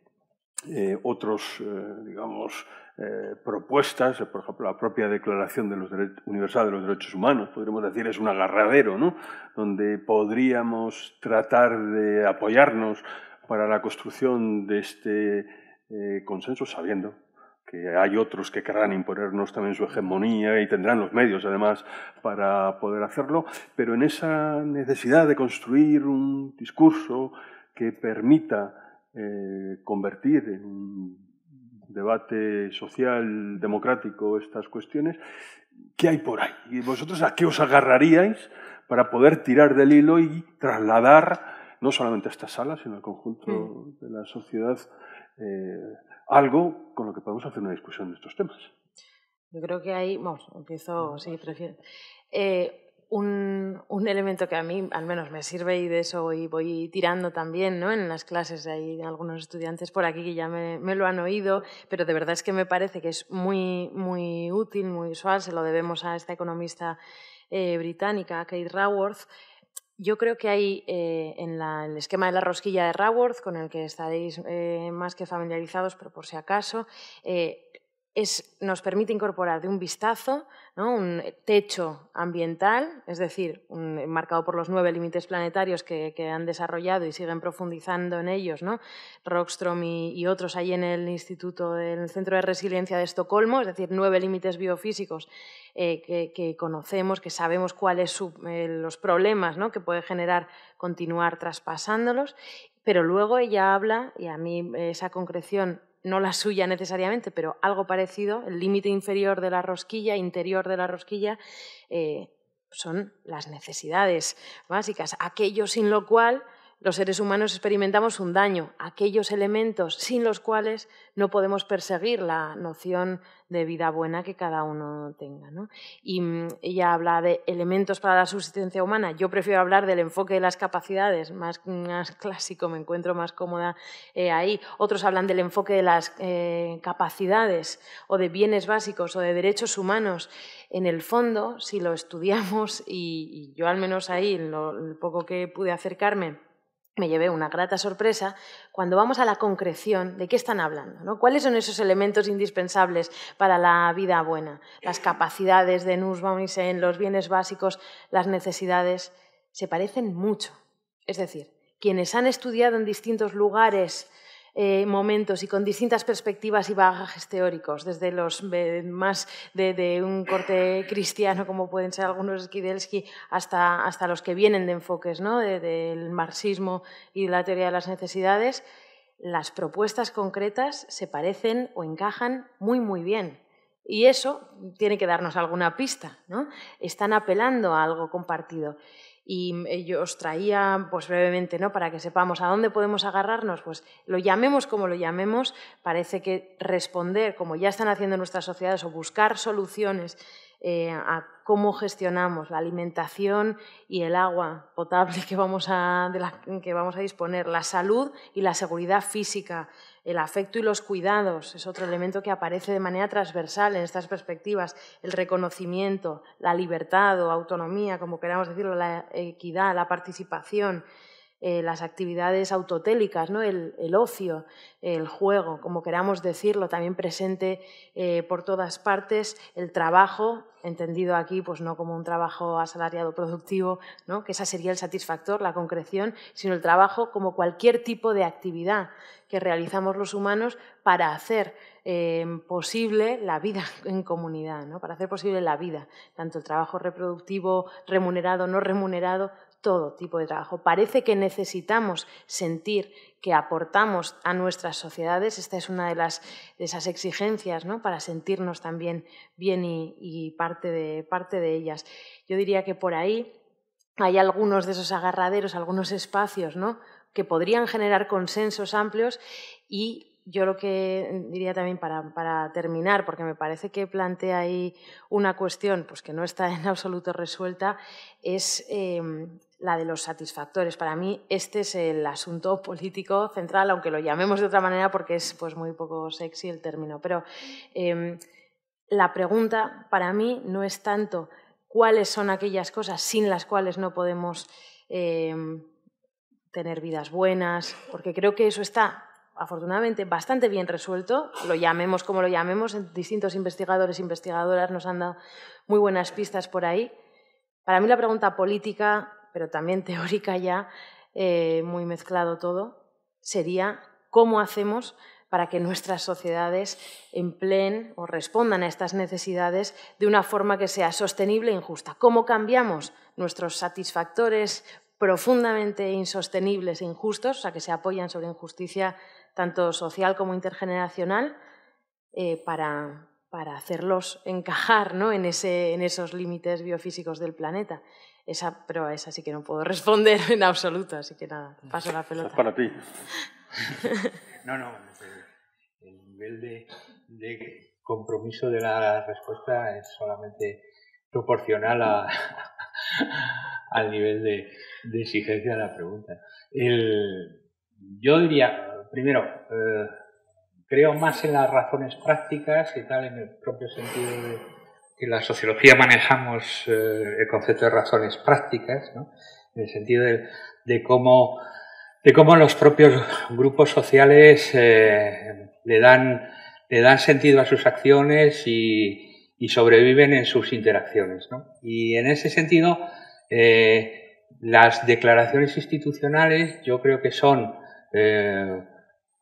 eh, otros, eh, digamos, eh, propuestas, por ejemplo, la propia Declaración de los Universal de los Derechos Humanos, podríamos decir, es un agarradero, ¿no? donde podríamos tratar de apoyarnos para la construcción de este consenso, sabiendo que hay otros que querrán imponernos también su hegemonía y tendrán los medios, además, para poder hacerlo, pero en esa necesidad de construir un discurso que permita eh, convertir en un debate social, democrático, estas cuestiones, ¿qué hay por ahí? ¿Y vosotros a qué os agarraríais para poder tirar del hilo y trasladar, no solamente a esta sala, sino al conjunto mm. de la sociedad, eh, algo con lo que podemos hacer una discusión de estos temas? Yo creo que ahí, vamos, empiezo, sí, prefiero. Eh, un, un, elemento que a mí al menos me sirve y de eso voy, voy tirando también ¿no? en las clases. Hay algunos estudiantes por aquí que ya me, lo han oído, pero de verdad es que me parece que es muy, muy útil, muy usual. Se lo debemos a esta economista eh, británica, Kate Raworth. Yo creo que hay eh, en el esquema de la rosquilla de Raworth, con el que estaréis eh, más que familiarizados, pero por si acaso, es, nos permite incorporar de un vistazo un techo ambiental, es decir, marcado por los nueve límites planetarios que, han desarrollado y siguen profundizando en ellos, ¿no? Rockstrom y, otros ahí en el Instituto, del Centro de Resiliencia de Estocolmo, es decir, nueve límites biofísicos eh, que, conocemos, que sabemos cuáles son eh, los problemas ¿no? que puede generar continuar traspasándolos, pero luego ella habla, y a mí esa concreción no la suya necesariamente, pero algo parecido, el límite inferior de la rosquilla, interior de la rosquilla, eh, son las necesidades básicas, aquello sin lo cual los seres humanos experimentamos un daño, aquellos elementos sin los cuales no podemos perseguir la noción de vida buena que cada uno tenga. Y mm, ella habla de elementos para la subsistencia humana. Yo prefiero hablar del enfoque de las capacidades, más, clásico, me encuentro más cómoda eh, ahí. Otros hablan del enfoque de las eh, capacidades o de bienes básicos o de derechos humanos. En el fondo, si lo estudiamos, y, yo al menos ahí, lo, el poco que pude acercarme, me llevé una grata sorpresa cuando vamos a la concreción de qué están hablando, ¿no? ¿Cuáles son esos elementos indispensables para la vida buena? Las capacidades de Nussbaum y los bienes básicos, las necesidades, se parecen mucho. Es decir, quienes han estudiado en distintos lugares eh, momentos y con distintas perspectivas y bagajes teóricos, desde los más de, un corte cristiano, como pueden ser algunos Skidelsky, hasta, hasta los que vienen de enfoques ¿no? del marxismo y la teoría de las necesidades, las propuestas concretas se parecen o encajan muy, muy bien. Y eso tiene que darnos alguna pista. ¿no? Están apelando a algo compartido. Y yo os traía pues, brevemente ¿no? para que sepamos a dónde podemos agarrarnos, pues lo llamemos como lo llamemos, parece que responder, como ya están haciendo nuestras sociedades, o buscar soluciones eh, a cómo gestionamos la alimentación y el agua potable que vamos, a, que vamos a disponer, la salud y la seguridad física, el afecto y los cuidados es otro elemento que aparece de manera transversal en estas perspectivas, el reconocimiento, la libertad o autonomía, como queramos decirlo, la equidad, la participación, eh, las actividades autotélicas, ¿no? el, ocio, el juego, como queramos decirlo, también presente eh, por todas partes, el trabajo, entendido aquí pues no como un trabajo asalariado productivo, ¿no? que esa sería el satisfactor, la concreción, sino el trabajo como cualquier tipo de actividad que realizamos los humanos para hacer eh, posible la vida en comunidad, ¿no? para hacer posible la vida, tanto el trabajo reproductivo, remunerado, no remunerado, todo tipo de trabajo. Parece que necesitamos sentir que aportamos a nuestras sociedades. Esta es una de, las, de esas exigencias ¿no? para sentirnos también bien y, parte, de, parte de ellas. Yo diría que por ahí hay algunos de esos agarraderos, algunos espacios ¿no? que podrían generar consensos amplios y yo lo que diría también para, terminar, porque me parece que plantea ahí una cuestión pues, que no está en absoluto resuelta, es em, la de los satisfactores. Para mí este es el asunto político central, aunque lo llamemos de otra manera porque es pues, muy poco sexy el término. Pero em, la pregunta para mí no es tanto cuáles son aquellas cosas sin las cuales no podemos em, tener vidas buenas, porque creo que eso está afortunadamente bastante bien resuelto, lo llamemos como lo llamemos, distintos investigadores e investigadoras nos han dado muy buenas pistas por ahí. Para mí la pregunta política pero también teórica ya, eh, muy mezclado todo, sería cómo hacemos para que nuestras sociedades empleen o respondan a estas necesidades de una forma que sea sostenible e injusta. ¿Cómo cambiamos nuestros satisfactores profundamente insostenibles e injustos, o sea, que se apoyan sobre injusticia tanto social como intergeneracional, eh, para, para, hacerlos encajar ¿no? en, ese, en esos límites biofísicos del planeta? Esa, pero a esa sí que no puedo responder en absoluto, así que nada, paso la pelota. para ti. no, no, el nivel de, compromiso de la respuesta es solamente proporcional a, al nivel de, exigencia de la pregunta. yo diría, primero, eh, creo más en las razones prácticas y tal, en el propio sentido de en la sociología manejamos eh, el concepto de razones prácticas, en el sentido de, cómo, de cómo los propios grupos sociales eh, le, dan, le dan sentido a sus acciones y, sobreviven en sus interacciones. Y en ese sentido, las declaraciones institucionales yo creo que son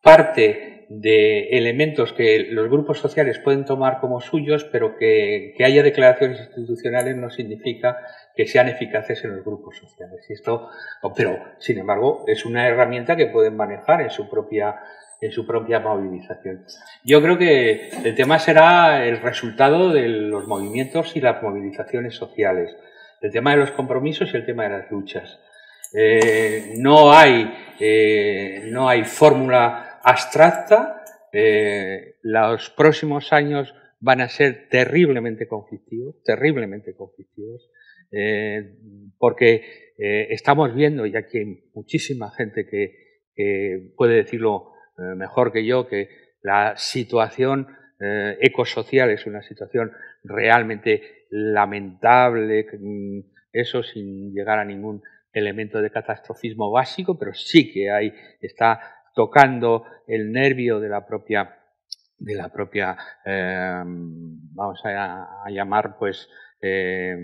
parte de elementos que los grupos sociales pueden tomar como suyos, pero que, haya declaraciones institucionales no significa que sean eficaces en los grupos sociales. Y esto, pero, sin embargo, es una herramienta que pueden manejar en su propia en su propia movilización. Yo creo que el tema será el resultado de los movimientos y las movilizaciones sociales, el tema de los compromisos y el tema de las luchas. Eh, no hay, eh, no hay fórmula abstracta, eh, los próximos años van a ser terriblemente conflictivos, terriblemente conflictivos, eh, porque eh, estamos viendo, y aquí hay muchísima gente que, puede decirlo mejor que yo, que la situación ecosocial es una situación realmente lamentable, mm, eso sin llegar a ningún elemento de catastrofismo básico, pero sí que hay, está tocando el nervio de la propia de la propia eh, vamos a, llamar pues eh,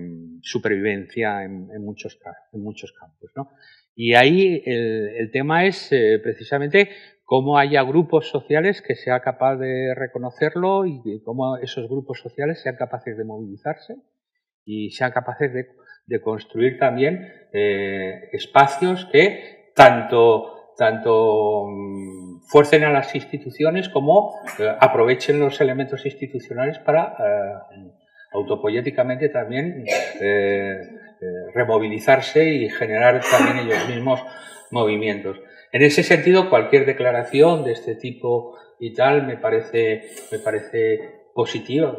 supervivencia en, muchos en muchos campos ¿no? y ahí el, tema es eh, precisamente cómo haya grupos sociales que sea capaz de reconocerlo y cómo esos grupos sociales sean capaces de movilizarse y sean capaces de, de construir también espacios que tanto tanto mm, fuercen a las instituciones como eh, aprovechen los elementos institucionales para eh, autopoyéticamente también eh, removilizarse y generar también ellos mismos movimientos. En ese sentido, cualquier declaración de este tipo y tal me parece, me parece positiva,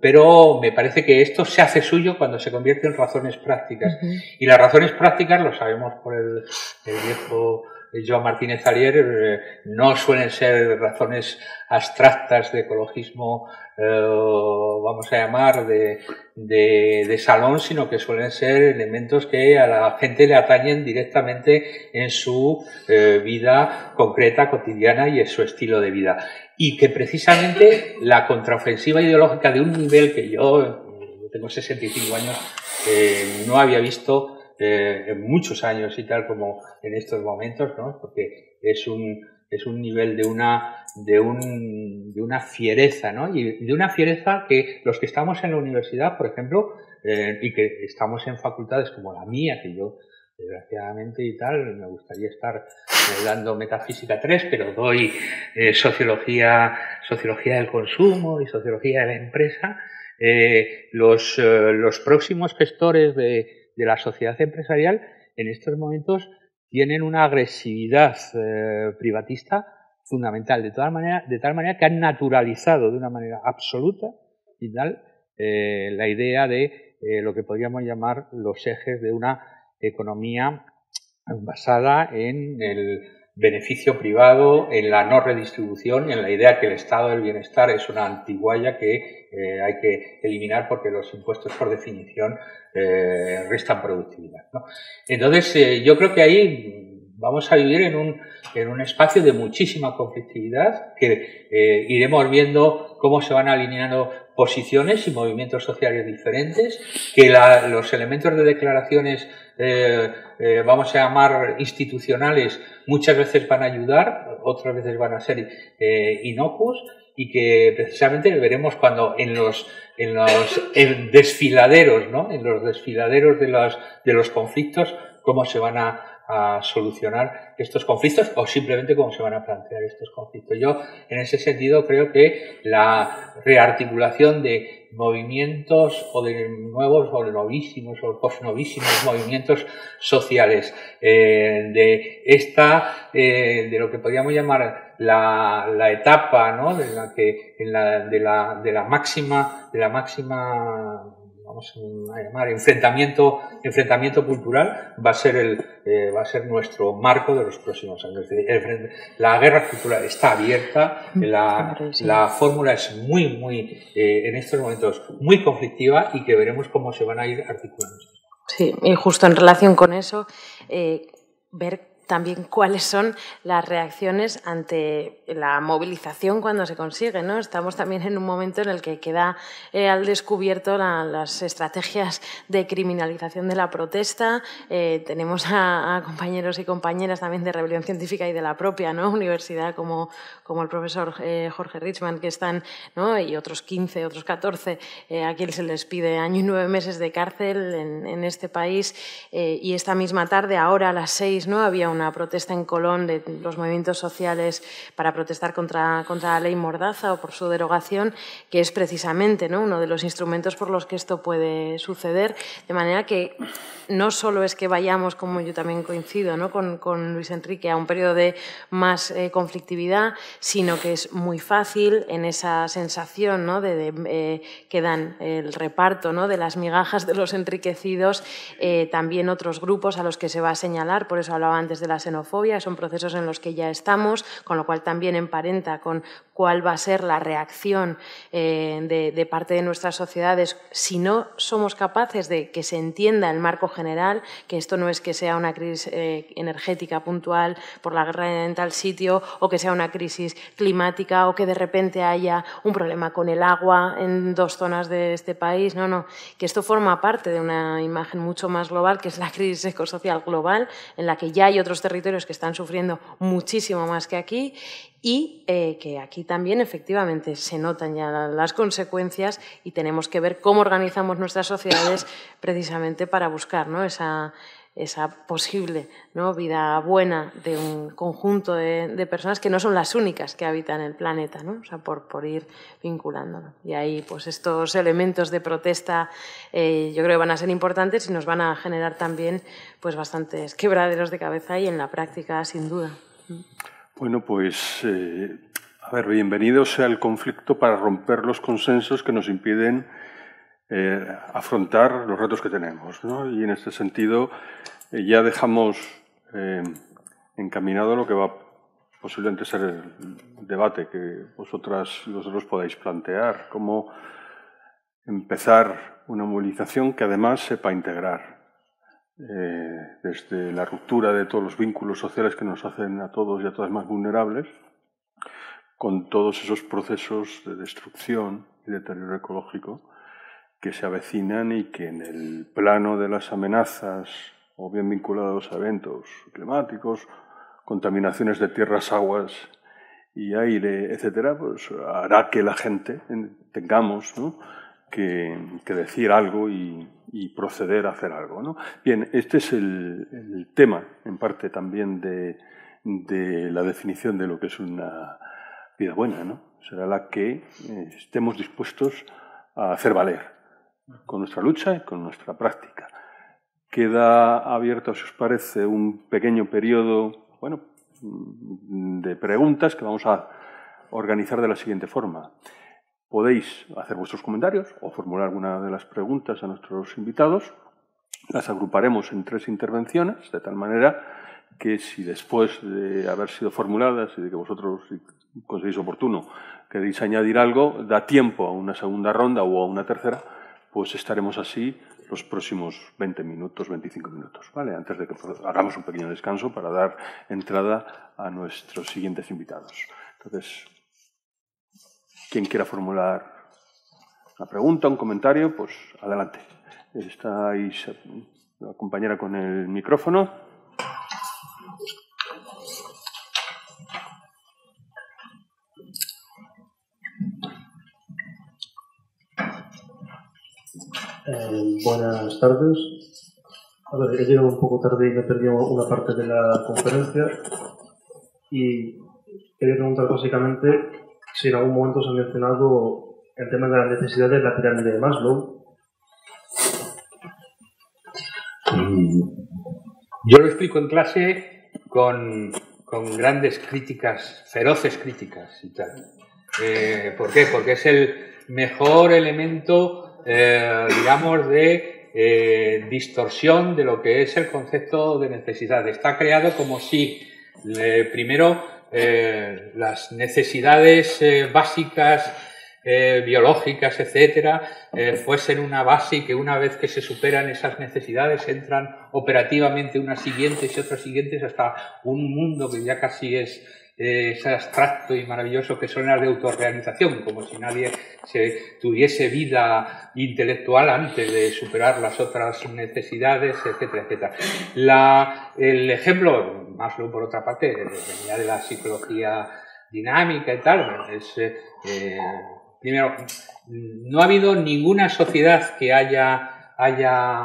pero me parece que esto se hace suyo cuando se convierte en razones prácticas. Y las razones prácticas, lo sabemos por el, viejo Joan Martínez Arier, eh, no suelen ser razones abstractas de ecologismo, eh, vamos a llamar, de, de, salón, sino que suelen ser elementos que a la gente le atañen directamente en su eh, vida concreta, cotidiana y en su estilo de vida. Y que precisamente la contraofensiva ideológica de un nivel que yo, tengo 65 años, no había visto eh, en muchos años y tal como en estos momentos, ¿no? porque es un, es un nivel de una, de, un, de una fiereza, ¿no? y de una fiereza que los que estamos en la universidad, por ejemplo, eh, y que estamos en facultades como la mía, que yo desgraciadamente y tal, me gustaría estar eh, dando metafísica 3, pero doy eh, sociología, sociología del consumo y sociología de la empresa. Eh, los, los, próximos gestores de, de, la sociedad empresarial en estos momentos tienen una agresividad privatista fundamental, de, de tal manera que han naturalizado de una manera absoluta y tal la idea de lo que podríamos llamar los ejes de una economía basada en el beneficio privado, en la no redistribución, en la idea que el estado del bienestar es una antiguaya que eh, hay que eliminar porque los impuestos por definición eh, restan productividad. Entonces, eh, yo creo que ahí vamos a vivir en un, en un espacio de muchísima conflictividad que iremos viendo cómo se van alineando posiciones y movimientos sociales diferentes, que los elementos de declaraciones eh, eh, vamos a llamar institucionales, muchas veces van a ayudar, otras veces van a ser eh, inocuos y que precisamente veremos cuando en los, en los desfiladeros, ¿no? en los desfiladeros de los, de los conflictos, cómo se van a, a solucionar estos conflictos o simplemente cómo se van a plantear estos conflictos. Yo, en ese sentido, creo que la rearticulación de movimientos o de nuevos o novísimos o posnovísimos movimientos sociales eh, de esta eh, de lo que podríamos llamar la, la etapa ¿no? de la que en la, de la de la máxima de la máxima vamos a llamar enfrentamiento, enfrentamiento cultural, va a ser, el, eh, va a ser nuestro marco de los próximos años. La guerra cultural está abierta, la, la fórmula es muy, muy, eh, en estos momentos, muy conflictiva y que veremos cómo se van a ir articulando. Sí, y justo en relación con eso, eh, ver también cuáles son las reacciones ante la movilización cuando se consigue. ¿no? Estamos también en un momento en el que queda eh, al descubierto las estrategias de criminalización de la protesta. Eh, tenemos a, compañeros y compañeras también de Rebelión Científica y de la propia ¿no? universidad, como, como el profesor eh, Jorge Richman, que están, ¿no? y otros 15, otros 14, a quien se les pide año y nueve meses de cárcel en, en este país. y esta misma tarde, ahora a las seis, ¿no? había un una protesta en Colón de los movimientos sociales para protestar contra, contra la ley Mordaza o por su derogación, que es precisamente ¿no? uno de los instrumentos por los que esto puede suceder. De manera que no solo es que vayamos, como yo también coincido ¿no? con, con Luis Enrique, a un periodo de más eh, conflictividad, sino que es muy fácil en esa sensación ¿no? de, eh, que dan el reparto ¿no? de las migajas de los enriquecidos, eh, también otros grupos a los que se va a señalar, por eso hablaba antes de la xenofobia, son procesos en los que ya estamos, con lo cual también emparenta con cuál va a ser la reacción de, de parte de nuestras sociedades si no somos capaces de que se entienda el marco general, que esto no es que sea una crisis eh, energética puntual por la guerra en tal sitio o que sea una crisis climática o que de repente haya un problema con el agua en dos zonas de este país. No, no, que esto forma parte de una imagen mucho más global, que es la crisis ecosocial global, en la que ya hay otros territorios que están sufriendo muchísimo más que aquí y eh, que aquí también efectivamente se notan ya las consecuencias y tenemos que ver cómo organizamos nuestras sociedades precisamente para buscar esa, posible ¿no? vida buena de un conjunto de, personas que no son las únicas que habitan el planeta, ¿no? o sea, por, ir vinculándolo. Y ahí pues estos elementos de protesta eh, yo creo que van a ser importantes y nos van a generar también pues bastantes quebraderos de cabeza y en la práctica sin duda. Bueno, pues eh, A ver, bienvenido sea el conflicto para romper los consensos que nos impiden eh, afrontar los retos que tenemos. Y en este sentido eh, ya dejamos eh, encaminado lo que va posiblemente ser el debate que vosotras y vosotros podáis plantear, cómo empezar una movilización que además sepa integrar desde la ruptura de todos los vínculos sociales que nos hacen a todos y a todas más vulnerables, con todos esos procesos de destrucción y deterioro ecológico que se avecinan y que en el plano de las amenazas o bien vinculados a eventos climáticos, contaminaciones de tierras, aguas y aire, etcétera, pues hará que la gente tengamos que, decir algo y, proceder a hacer algo. Bien, este es el, tema, en parte también de, de, la definición de lo que es una vida buena, ¿no? Será la que eh, estemos dispuestos a hacer valer con nuestra lucha y con nuestra práctica. Queda abierto, si os parece, un pequeño periodo bueno, de preguntas que vamos a organizar de la siguiente forma. Podéis hacer vuestros comentarios o formular alguna de las preguntas a nuestros invitados. Las agruparemos en tres intervenciones, de tal manera que si después de haber sido formuladas y de que vosotros consideréis oportuno queréis añadir algo, da tiempo a una segunda ronda o a una tercera pues estaremos así los próximos 20 minutos, 25 minutos, ¿vale? Antes de que hagamos un pequeño descanso para dar entrada a nuestros siguientes invitados. Entonces, quien quiera formular una pregunta, un comentario, pues adelante. Está ahí la compañera con el micrófono. Eh, buenas tardes. A ver, llegado un poco tarde y me perdido una parte de la conferencia y quería preguntar básicamente si en algún momento se ha mencionado el tema de las necesidades de la pirámide de Maslow. Mm, yo lo explico en clase con, con grandes críticas, feroces críticas y tal. Eh, ¿Por qué? Porque es el mejor elemento eh, digamos, de eh, distorsión de lo que es el concepto de necesidad. Está creado como si, eh, primero, las necesidades básicas biológicas, etcétera, fuesen una base y que una vez que se superan esas necesidades entran operativamente unas siguientes y otras siguientes hasta un mundo que ya casi es ese abstracto y maravilloso que son las de autorrealización, como si nadie se tuviese vida intelectual antes de superar las otras necesidades, etcétera, etcétera. La, el ejemplo, Maslow por otra parte, venía de la psicología dinámica y tal, es, eh, primero, no ha habido ninguna sociedad que haya, haya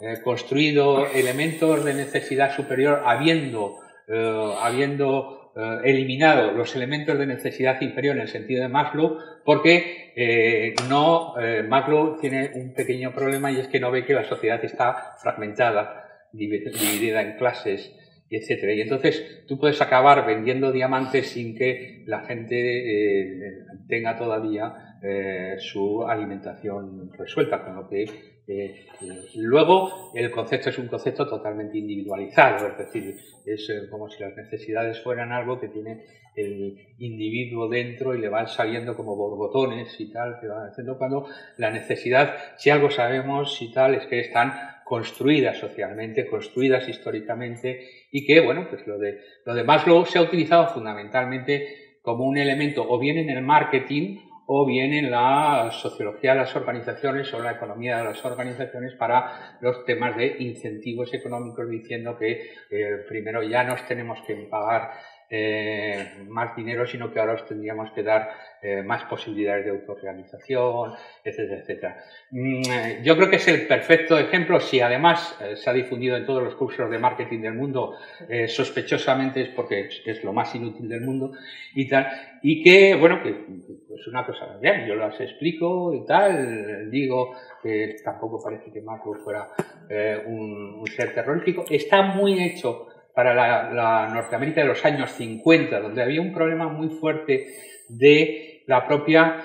eh, construido elementos de necesidad superior habiendo, eh, habiendo eh, eliminado los elementos de necesidad inferior en el sentido de Maslow, porque eh, no, eh, Maslow tiene un pequeño problema y es que no ve que la sociedad está fragmentada, dividida en clases, etc. Y entonces tú puedes acabar vendiendo diamantes sin que la gente tenga todavía su alimentación resuelta, con lo que eh, luego, el concepto es un concepto totalmente individualizado, es decir, es eh, como si las necesidades fueran algo que tiene el individuo dentro y le van saliendo como borbotones y tal, que van haciendo cuando la necesidad, si algo sabemos y tal, es que están construidas socialmente, construidas históricamente y que, bueno, pues lo de, lo de Maslow se ha utilizado fundamentalmente como un elemento o bien en el marketing o bien en la sociología de las organizaciones o la economía de las organizaciones para los temas de incentivos económicos, diciendo que eh, primero ya nos tenemos que pagar eh, más dinero, sino que ahora os tendríamos que dar eh, más posibilidades de autorrealización, etcétera, etcétera. Mm, eh, yo creo que es el perfecto ejemplo, si además se ha difundido en todos los cursos de marketing del mundo, sospechosamente es porque es, lo más inútil del mundo y tal, y que, bueno, que es pues una cosa, bien, yo las explico y tal, digo que tampoco parece que Marco fuera un ser terrorífico, está muy hecho para la, Norteamérica de los años 50, donde había un problema muy fuerte de la propia,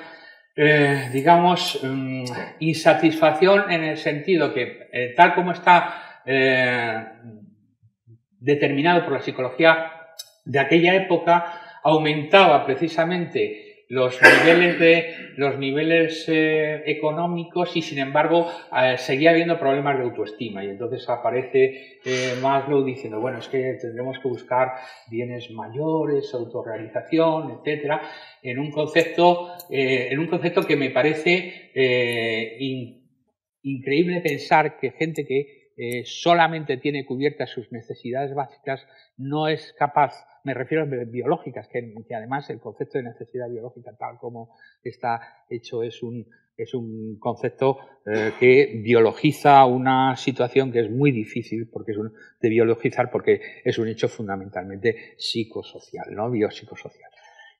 eh, digamos, mm, insatisfacción en el sentido que, eh, tal como está eh, determinado por la psicología de aquella época, aumentaba precisamente los niveles de los niveles eh, económicos y sin embargo eh, seguía habiendo problemas de autoestima. Y entonces aparece eh, Maslow diciendo bueno es que tendremos que buscar bienes mayores autorrealización etcétera en un concepto en un concepto que me parece increíble pensar que gente que solamente tiene cubiertas sus necesidades básicas no es capaz me refiero a biológicas, que, además el concepto de necesidad biológica tal como está hecho es un, es un concepto eh, que biologiza una situación que es muy difícil porque es de biologizar porque es un hecho fundamentalmente psicosocial, ¿no? biopsicosocial.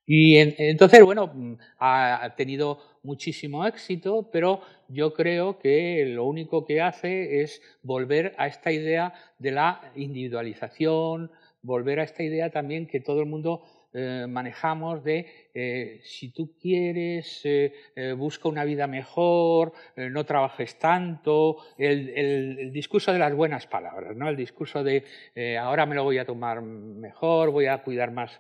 Y entonces, bueno, ha tenido muchísimo éxito, pero yo creo que lo único que hace es volver a esta idea de la individualización, volver a esta idea también que todo el mundo eh, manejamos de eh, si tú quieres, eh, busca una vida mejor, no trabajes tanto, el, discurso de las buenas palabras, ¿no? el discurso de ahora me lo voy a tomar mejor, voy a cuidar más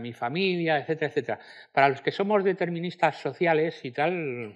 mi familia, etcétera, etcétera. Para los que somos deterministas sociales y tal,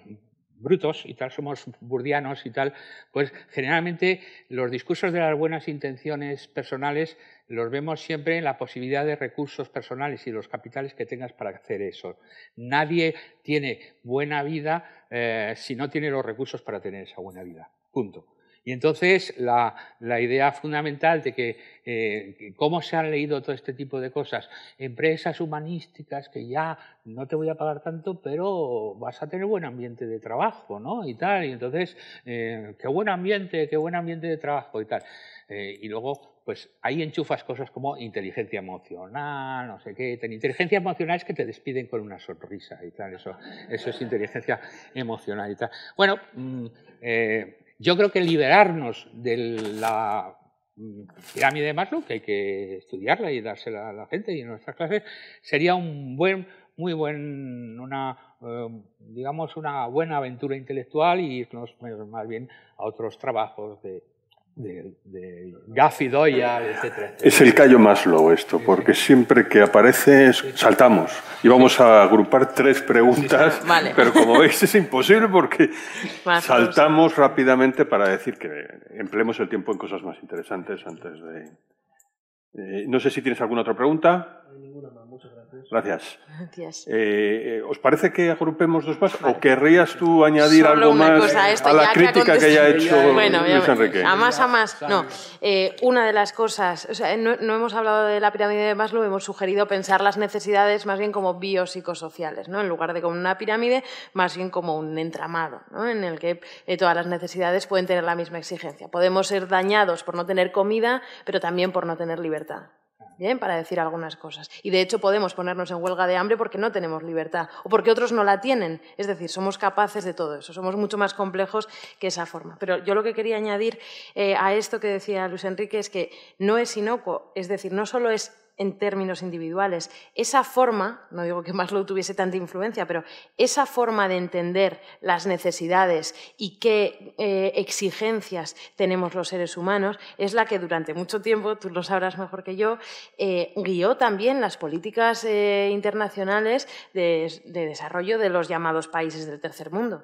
brutos y tal, somos burdianos y tal, pues generalmente los discursos de las buenas intenciones personales los vemos siempre en la posibilidad de recursos personales y los capitales que tengas para hacer eso. Nadie tiene buena vida eh, si no tiene los recursos para tener esa buena vida. Punto. Y entonces la, idea fundamental de eh, que, cómo se han leído todo este tipo de cosas, empresas humanísticas que ya no te voy a pagar tanto, pero vas a tener buen ambiente de trabajo, ¿no? Y tal, y entonces, eh, qué buen ambiente, qué buen ambiente de trabajo y tal. Eh, y luego, pues ahí enchufas cosas como inteligencia emocional, no sé qué. Inteligencia emocional es que te despiden con una sonrisa y tal, eso, eso es inteligencia emocional y tal. Bueno, mm, yo creo que liberarnos de la pirámide de Maslow, que hay que estudiarla y dársela a la gente y en nuestras clases, sería un buen, muy buen, una, eh, digamos, una buena aventura intelectual y irnos más bien a otros trabajos de, de, de Gaffy Doyle, etcétera, Es el callo Maslow esto, porque siempre que aparece saltamos y vamos a agrupar tres preguntas, pero como veis es imposible porque saltamos rápidamente para decir que empleemos el tiempo en cosas más interesantes antes de... Eh, no sé si tienes alguna otra pregunta. ninguna más, gracias. Gracias. Eh, ¿Os parece que agrupemos dos más? ¿O querrías tú añadir algo más a, la crítica que, haya hecho bueno, Luis Enrique? A más a más. No. Eh, una de las cosas, o sea, no, hemos hablado de la pirámide de Maslow, hemos sugerido pensar las necesidades más bien como biopsicosociales, ¿no? en lugar de como una pirámide, más bien como un entramado, ¿no? en el que eh, todas las necesidades pueden tener la misma exigencia. Podemos ser dañados por no tener comida, pero también por no tener libertad para decir algunas cosas. Y de hecho podemos ponernos en huelga de hambre porque no tenemos libertad o porque otros no la tienen. Es decir, somos capaces de todo eso, somos mucho más complejos que esa forma. Pero yo lo que quería añadir eh, a esto que decía Luis Enrique es que no es inocuo, es decir, no solo es en términos individuales. Esa forma, no digo que Maslow tuviese tanta influencia, pero esa forma de entender las necesidades y qué eh, exigencias tenemos los seres humanos es la que durante mucho tiempo, tú lo sabrás mejor que yo, eh, guió también las políticas eh, internacionales de desarrollo de los llamados países del tercer mundo.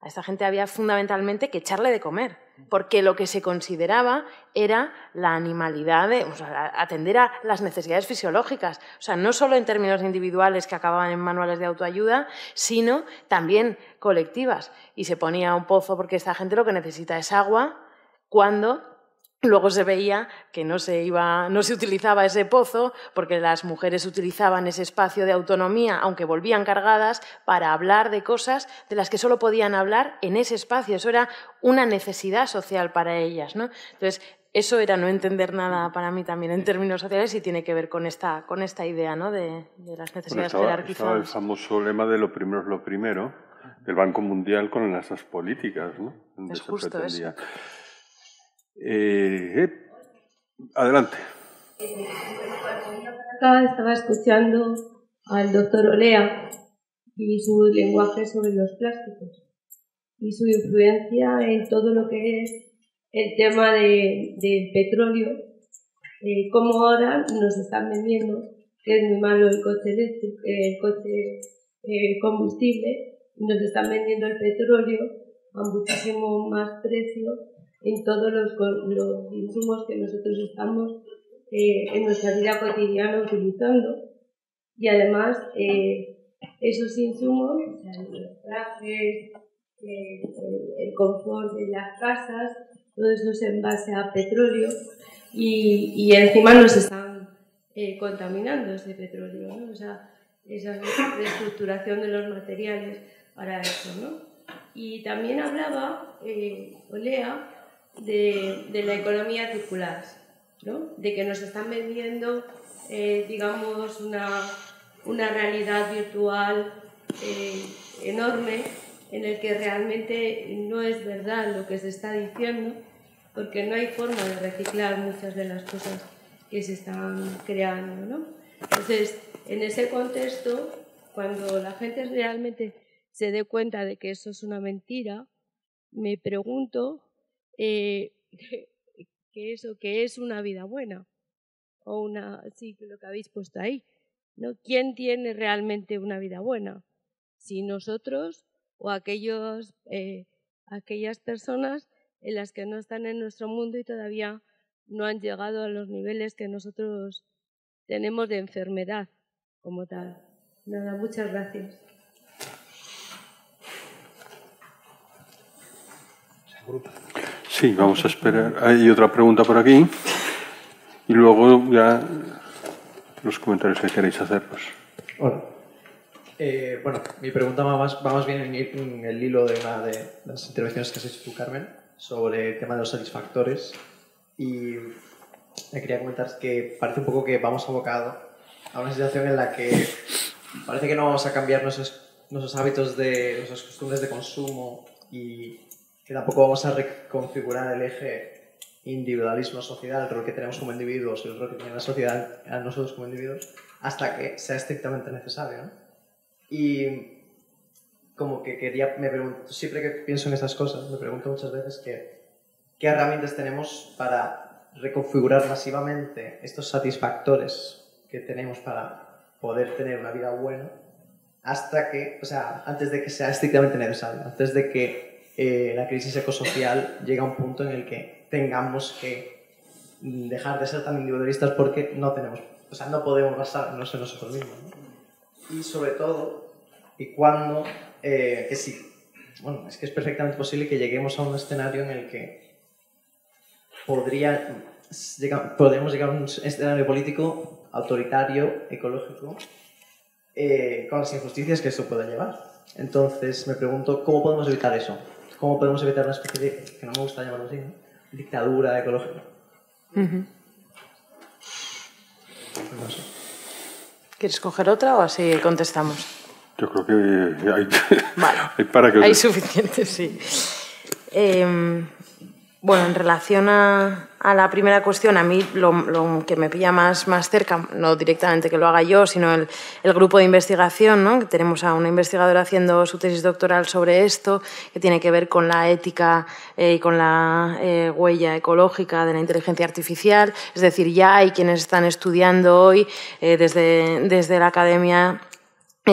A esta gente había fundamentalmente que echarle de comer, porque lo que se consideraba era la animalidad, de, atender a las necesidades fisiológicas, o sea, no solo en términos individuales que acababan en manuales de autoayuda, sino también colectivas. Y se ponía un pozo porque esta gente lo que necesita es agua cuando Luego se veía que no se, iba, no se utilizaba ese pozo porque las mujeres utilizaban ese espacio de autonomía, aunque volvían cargadas, para hablar de cosas de las que solo podían hablar en ese espacio. Eso era una necesidad social para ellas. ¿no? Entonces, eso era no entender nada para mí también en términos sociales y tiene que ver con esta, con esta idea ¿no? de, las necesidades bueno, jerarquizadas. el famoso lema de lo primero es lo primero, del Banco Mundial con esas políticas, ¿no? es justo eso. Eh, adelante. acá estaba escuchando al doctor Olea y su lenguaje sobre los plásticos y su influencia en todo lo que es el tema de, del petróleo, eh, como ahora nos están vendiendo que es muy malo el coche eléctrico, el coche eh, combustible, nos están vendiendo el petróleo a muchísimo más precio en todos los, los insumos que nosotros estamos eh, en nuestra vida cotidiana utilizando. Y además, eh, esos insumos, o sea, los trajes, eh, el, confort de las casas, todo eso es en base a petróleo y, y encima nos están contaminando ese petróleo, ¿no? O sea, esa reestructuración de los materiales para eso, ¿no? Y también hablaba Olea de, de la economía circular, ¿no? de que nos están vendiendo, eh, digamos, una, una, realidad virtual eh, enorme en el que realmente no es verdad lo que se está diciendo, porque no hay forma de reciclar muchas de las cosas que se están creando. ¿no? Entonces, en ese contexto, cuando la gente realmente se dé cuenta de que eso es una mentira, me pregunto eh, que eso, que es una vida buena, o una, sí, lo que habéis puesto ahí, ¿no? ¿Quién tiene realmente una vida buena? Si nosotros o aquellos, eh, aquellas personas en las que no están en nuestro mundo y todavía no han llegado a los niveles que nosotros tenemos de enfermedad como tal. Nada, muchas gracias. Sí, vamos a esperar. Hay otra pregunta por aquí. Y luego ya los comentarios que queréis hacer. Pues. Hola. Eh, bueno, mi pregunta va más, va más bien en el hilo de una de las intervenciones que has hecho tú, Carmen, sobre el tema de los satisfactores. Y me quería comentar que parece un poco que vamos abocados a una situación en la que parece que no vamos a cambiar nuestros, nuestros hábitos, de, nuestras costumbres de consumo y que tampoco vamos a reconfigurar el eje individualismo-sociedad, el rol que tenemos como individuos y el rol que tiene la sociedad a nosotros como individuos, hasta que sea estrictamente necesario. ¿no? Y como que quería, me pregunto, siempre que pienso en estas cosas, me pregunto muchas veces que, qué herramientas tenemos para reconfigurar masivamente estos satisfactores que tenemos para poder tener una vida buena hasta que, o sea, antes de que sea estrictamente necesario, antes de que eh, la crisis ecosocial llega a un punto en el que tengamos que dejar de ser tan individualistas porque no tenemos, o sea, no podemos basarnos en nosotros mismos. Y sobre todo, y cuando, eh, que sí, bueno, es que es perfectamente posible que lleguemos a un escenario en el que podría, podemos llegar a un escenario político autoritario, ecológico, eh, con las injusticias que eso puede llevar. Entonces me pregunto, ¿cómo podemos evitar eso? Cómo podemos evitar una especie de, que no me gusta llamarlo así, dictadura ecológica. ¿Quieres coger otra o así contestamos? Yo creo que hay, hay para que... Hay suficiente, sí. Eh, bueno, en relación a, la primera cuestión, a mí lo, que me pilla más, más cerca, no directamente que lo haga yo, sino el, grupo de investigación, ¿no? que tenemos a una investigadora haciendo su tesis doctoral sobre esto, que tiene que ver con la ética eh, y con la eh, huella ecológica de la inteligencia artificial. Es decir, ya hay quienes están estudiando hoy eh, desde, desde la academia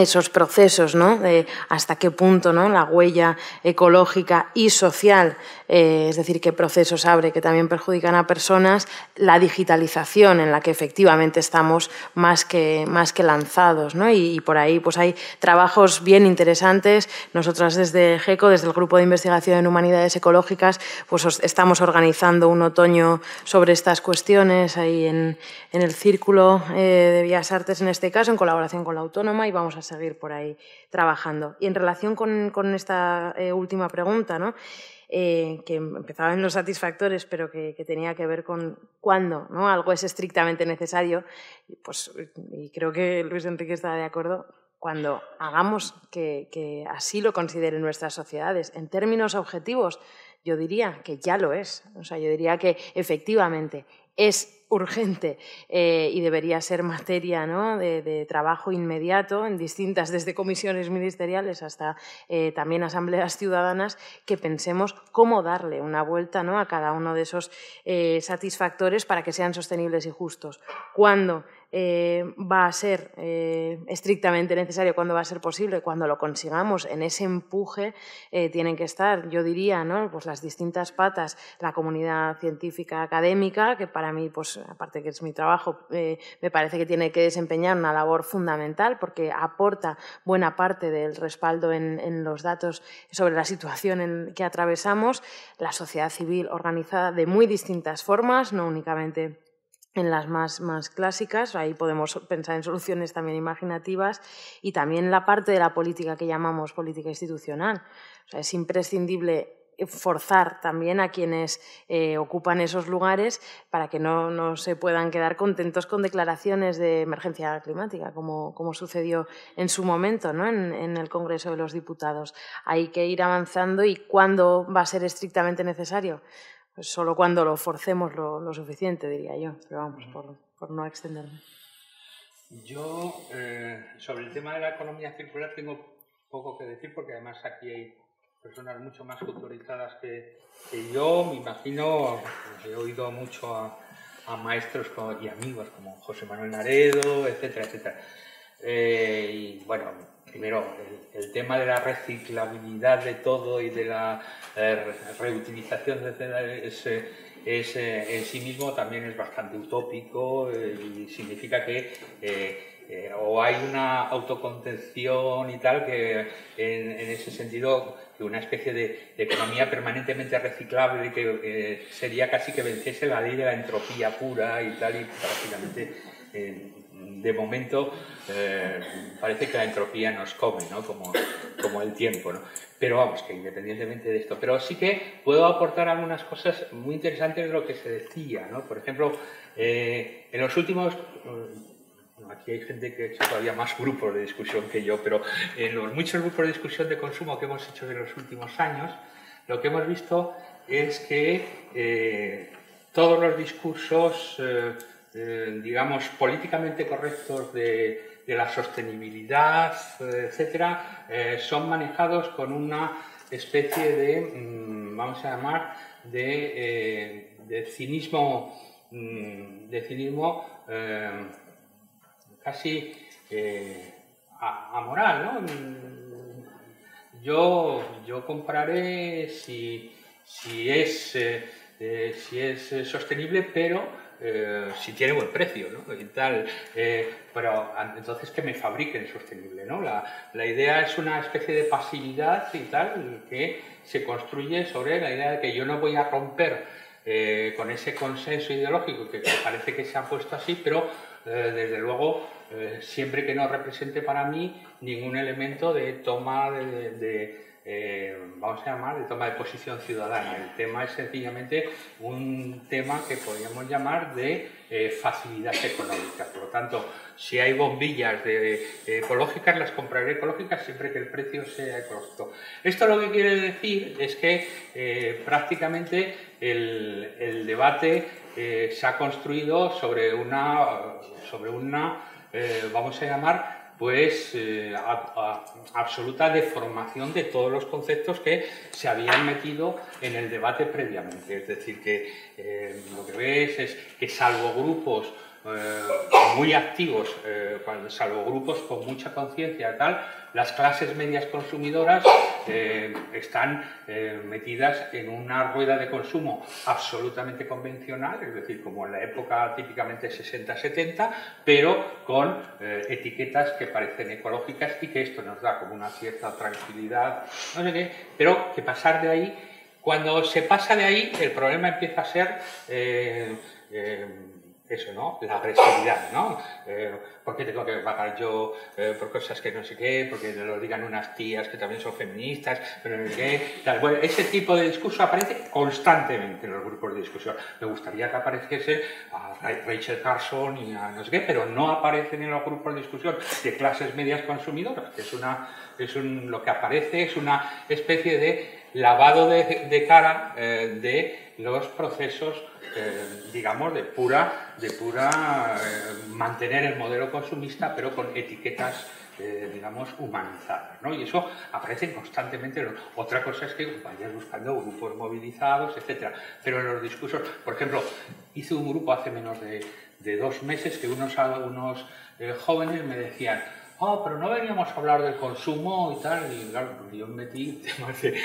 esos procesos, ¿no? De hasta qué punto ¿no? la huella ecológica y social, eh, es decir, qué procesos abre que también perjudican a personas, la digitalización en la que efectivamente estamos más que, más que lanzados. ¿no? Y, por ahí pues hay trabajos bien interesantes. Nosotras desde GECO, desde el Grupo de Investigación en Humanidades Ecológicas, pues estamos organizando un otoño sobre estas cuestiones ahí en, en el Círculo eh, de Bellas Artes, en este caso, en colaboración con la Autónoma, y vamos a seguir por ahí trabajando. Y en relación con, esta eh, última pregunta, ¿no? Eh, que empezaba en los satisfactores, pero que, tenía que ver con cuándo ¿no? algo es estrictamente necesario, pues, y creo que Luis Enrique está de acuerdo, cuando hagamos que, que así lo consideren nuestras sociedades. En términos objetivos, yo diría que ya lo es. O sea, yo diría que efectivamente es urgente eh, y debería ser materia de, trabajo inmediato en distintas, desde comisiones ministeriales hasta eh, también asambleas ciudadanas, que pensemos cómo darle una vuelta ¿no? a cada uno de esos eh, satisfactores para que sean sostenibles y justos. ¿Cuándo? Eh, va a ser eh, estrictamente necesario, cuando va a ser posible, cuando lo consigamos, en ese empuje eh, tienen que estar, yo diría, ¿no? pues las distintas patas, la comunidad científica académica, que para mí, pues, aparte que es mi trabajo, me parece que tiene que desempeñar una labor fundamental porque aporta buena parte del respaldo en, los datos sobre la situación que atravesamos, la sociedad civil organizada de muy distintas formas, no únicamente en las más, más clásicas, ahí podemos pensar en soluciones también imaginativas, y también la parte de la política que llamamos política institucional. es imprescindible forzar también a quienes eh, ocupan esos lugares para que no, no, se puedan quedar contentos con declaraciones de emergencia climática, como, como sucedió en su momento ¿no? en, en, el Congreso de los Diputados. Hay que ir avanzando y cuándo va a ser estrictamente necesario. Pues solo cuando lo forcemos lo, suficiente, diría yo, pero vamos, por, no extenderme. Yo, eh, sobre el tema de la economía circular, tengo poco que decir porque además aquí hay personas mucho más autorizadas que, yo. Me imagino, he oído mucho a, maestros y amigos como José Manuel Naredo, etcétera, etcétera. Eh, y bueno, primero, el, tema de la reciclabilidad de todo y de la eh, reutilización de es, es en sí mismo también es bastante utópico eh, y significa que eh, o hay una autocontención y tal que en, ese sentido que una especie de, economía permanentemente reciclable que sería casi que venciese la ley de la entropía pura y tal y prácticamente de momento eh, parece que la entropía nos come, ¿no? como, como el tiempo. ¿no? Pero vamos, que independientemente de esto. Pero sí que puedo aportar algunas cosas muy interesantes de lo que se decía. ¿no? Por ejemplo, eh, en los últimos... Mm, aquí hay gente que ha hecho todavía más grupos de discusión que yo, pero en los muchos grupos de discusión de consumo que hemos hecho en los últimos años, lo que hemos visto es que eh, todos los discursos eh, digamos, políticamente correctos de, la sostenibilidad, eh, etcétera, eh, son manejados con una especie de, mm, vamos a llamar, de, cinismo, mm, de cinismo casi amoral, ¿no? Mm, yo, yo compraré si, si es, si es sostenible, pero eh, si tiene buen precio, ¿no? Y tal, eh, pero entonces que me fabriquen sostenible, ¿no? La, la, idea es una especie de pasividad y tal que se construye sobre la idea de que yo no voy a romper eh, con ese consenso ideológico que, parece que se ha puesto así, pero desde luego siempre que no represente para mí ningún elemento de toma de eh, vamos a llamar, de toma de posición ciudadana. El tema es sencillamente un tema que podríamos llamar de eh, facilidad económica. Por lo tanto, si hay bombillas de, ecológicas, las compraré ecológicas siempre que el precio sea ecológico. Esto lo que quiere decir es que eh, prácticamente el, debate se ha construido sobre una, sobre una vamos a llamar, pues eh, absoluta deformación de todos los conceptos que se habían metido en el debate previamente. Es decir, que eh, lo que ves es que salvo grupos eh, muy activos, salvo grupos con mucha conciencia tal, las clases medias consumidoras eh, están metidas en una rueda de consumo absolutamente convencional, es decir, como en la época típicamente 60-70, pero con etiquetas que parecen ecológicas y que esto nos da como una cierta tranquilidad, no sé qué, pero que pasar de ahí, cuando se pasa de ahí, el problema empieza a ser eso, ¿no? La agresividad, ¿no? Eh, ¿Por qué tengo que pagar yo eh, por cosas que no sé qué? Porque lo digan unas tías que también son feministas, pero no sé qué. Bueno, ese tipo de discurso aparece constantemente en los grupos de discusión. Me gustaría que apareciese a Rachel Carson y a no sé qué, pero no aparecen en los grupos de discusión de clases medias consumidoras, es una, es un, lo que aparece es una especie de lavado de, cara eh, de los procesos, eh, digamos, de pura, de pura eh, mantener el modelo consumista, pero con etiquetas eh, digamos, humanizadas. ¿no? Y eso aparece constantemente. Otra cosa es que vayas buscando grupos movilizados, etc. Pero en los discursos, por ejemplo, hice un grupo hace menos de, dos meses que unos, unos jóvenes me decían, oh, pero no veníamos a hablar del consumo y tal, y claro, yo metí temas de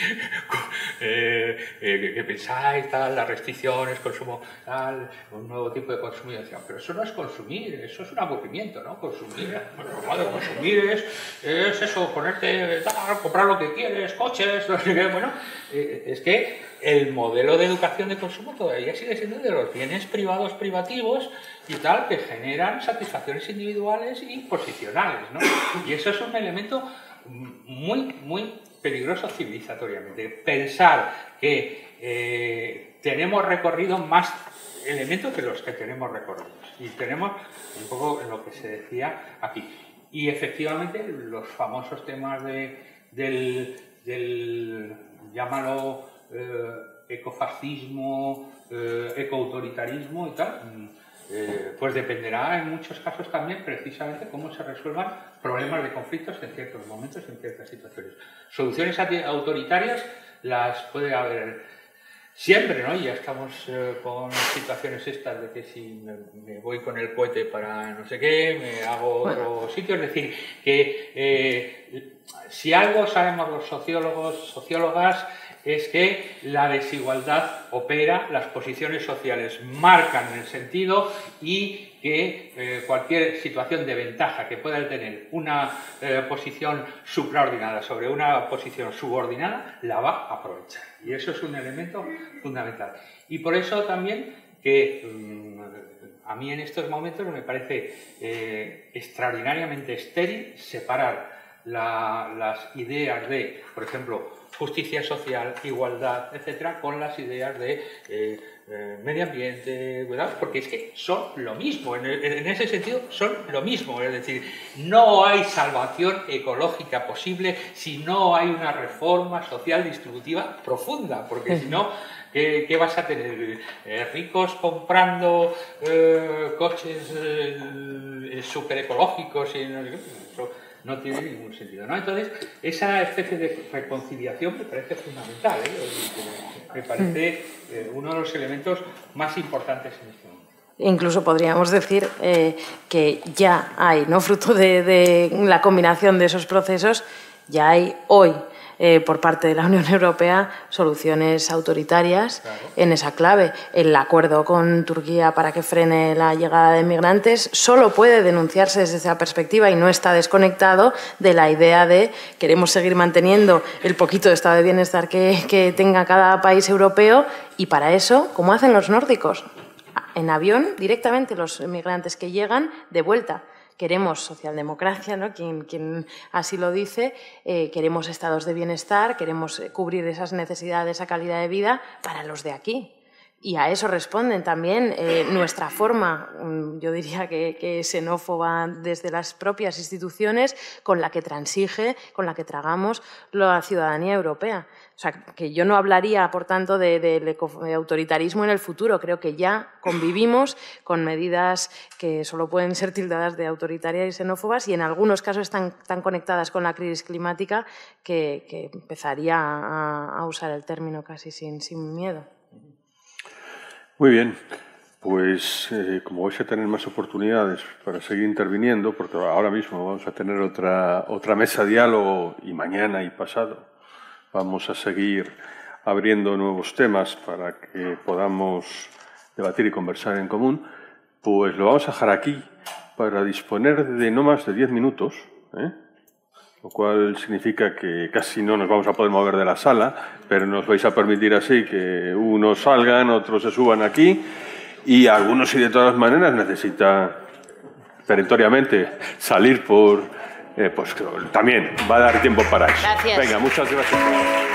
eh, eh, que pensáis, tal, las restricciones, consumo, tal, un nuevo tipo de consumo, y decía, pero eso no es consumir, eso es un aburrimiento, ¿no? Consumir, bueno, consumir es, es eso, ponerte, tal, comprar lo que quieres, coches, bueno, eh, es que el modelo de educación de consumo todavía sigue siendo de los bienes privados privativos y tal que generan satisfacciones individuales y posicionales. ¿no? Y eso es un elemento muy, muy peligroso civilizatoriamente. Pensar que eh, tenemos recorrido más elementos que los que tenemos recorridos. Y tenemos un poco lo que se decía aquí. Y efectivamente los famosos temas de, del, del llámalo eh, ecofascismo, eh, ecoautoritarismo y tal, mm, eh, pues dependerá en muchos casos también precisamente cómo se resuelvan problemas de conflictos en ciertos momentos, en ciertas situaciones. Soluciones autoritarias las puede haber siempre, ¿no? Ya estamos con situaciones estas de que si me, voy con el cohete para no sé qué, me hago otro sitio, es decir, que si algo sabemos los sociólogos, sociólogas, es que la desigualdad opera, las posiciones sociales marcan el sentido y que eh, cualquier situación de ventaja que pueda tener una eh, posición supraordinada sobre una posición subordinada, la va a aprovechar. Y eso es un elemento fundamental. Y por eso también que mm, a mí en estos momentos me parece eh, extraordinariamente estéril separar las ideas de, por ejemplo, justicia social, igualdad, etcétera, con las ideas de eh, eh, medio ambiente, porque es que son lo mismo, en, ese sentido son lo mismo, es decir, no hay salvación ecológica posible si no hay una reforma social distributiva profunda, porque si no, ¿qué, vas a tener? Eh, ricos comprando coches super ecológicos y no no tiene ningún sentido. ¿no? Entonces, esa especie de reconciliación me parece fundamental, ¿eh? me parece eh, uno de los elementos más importantes en este momento. Incluso podríamos decir eh, que ya hay, ¿no? fruto de la combinación de esos procesos, ya hay hoy eh, por parte de la Unión Europea soluciones autoritarias en esa clave. El acuerdo con Turquía para que frene la llegada de migrantes solo puede denunciarse desde esa perspectiva y no está desconectado de la idea de queremos seguir manteniendo el poquito de estado de bienestar que, que tenga cada país europeo y para eso, como hacen los nórdicos, en avión directamente los migrantes que llegan de vuelta queremos socialdemocracia, ¿no? quien, así lo dice, eh, queremos estados de bienestar, queremos eh, cubrir esas necesidades, esa calidad de vida para los de aquí. Y a eso responden también eh, nuestra forma, mm, yo diría que, que, xenófoba desde las propias instituciones, con la que transige, con la que tragamos la ciudadanía europea. O sea, que yo no hablaría, por tanto, de, autoritarismo en el futuro. Creo que ya convivimos con medidas que solo pueden ser tildadas de autoritarias y xenófobas y en algunos casos están tan conectadas con la crisis climática que, empezaría a, usar el término casi sin miedo. Muy bien, pues eh, como vais a tener más oportunidades para seguir interviniendo, porque ahora mismo vamos a tener otra mesa de diálogo y mañana y pasado vamos a seguir abriendo nuevos temas para que podamos debatir y conversar en común, pues lo vamos a dejar aquí para disponer de no más de 10 minutos. ¿eh? lo cual significa que casi no nos vamos a poder mover de la sala, pero nos vais a permitir así que unos salgan, otros se suban aquí y algunos, y de todas maneras, necesita perentoriamente salir por... Eh, pues también va a dar tiempo para eso. Gracias. Venga, muchas gracias.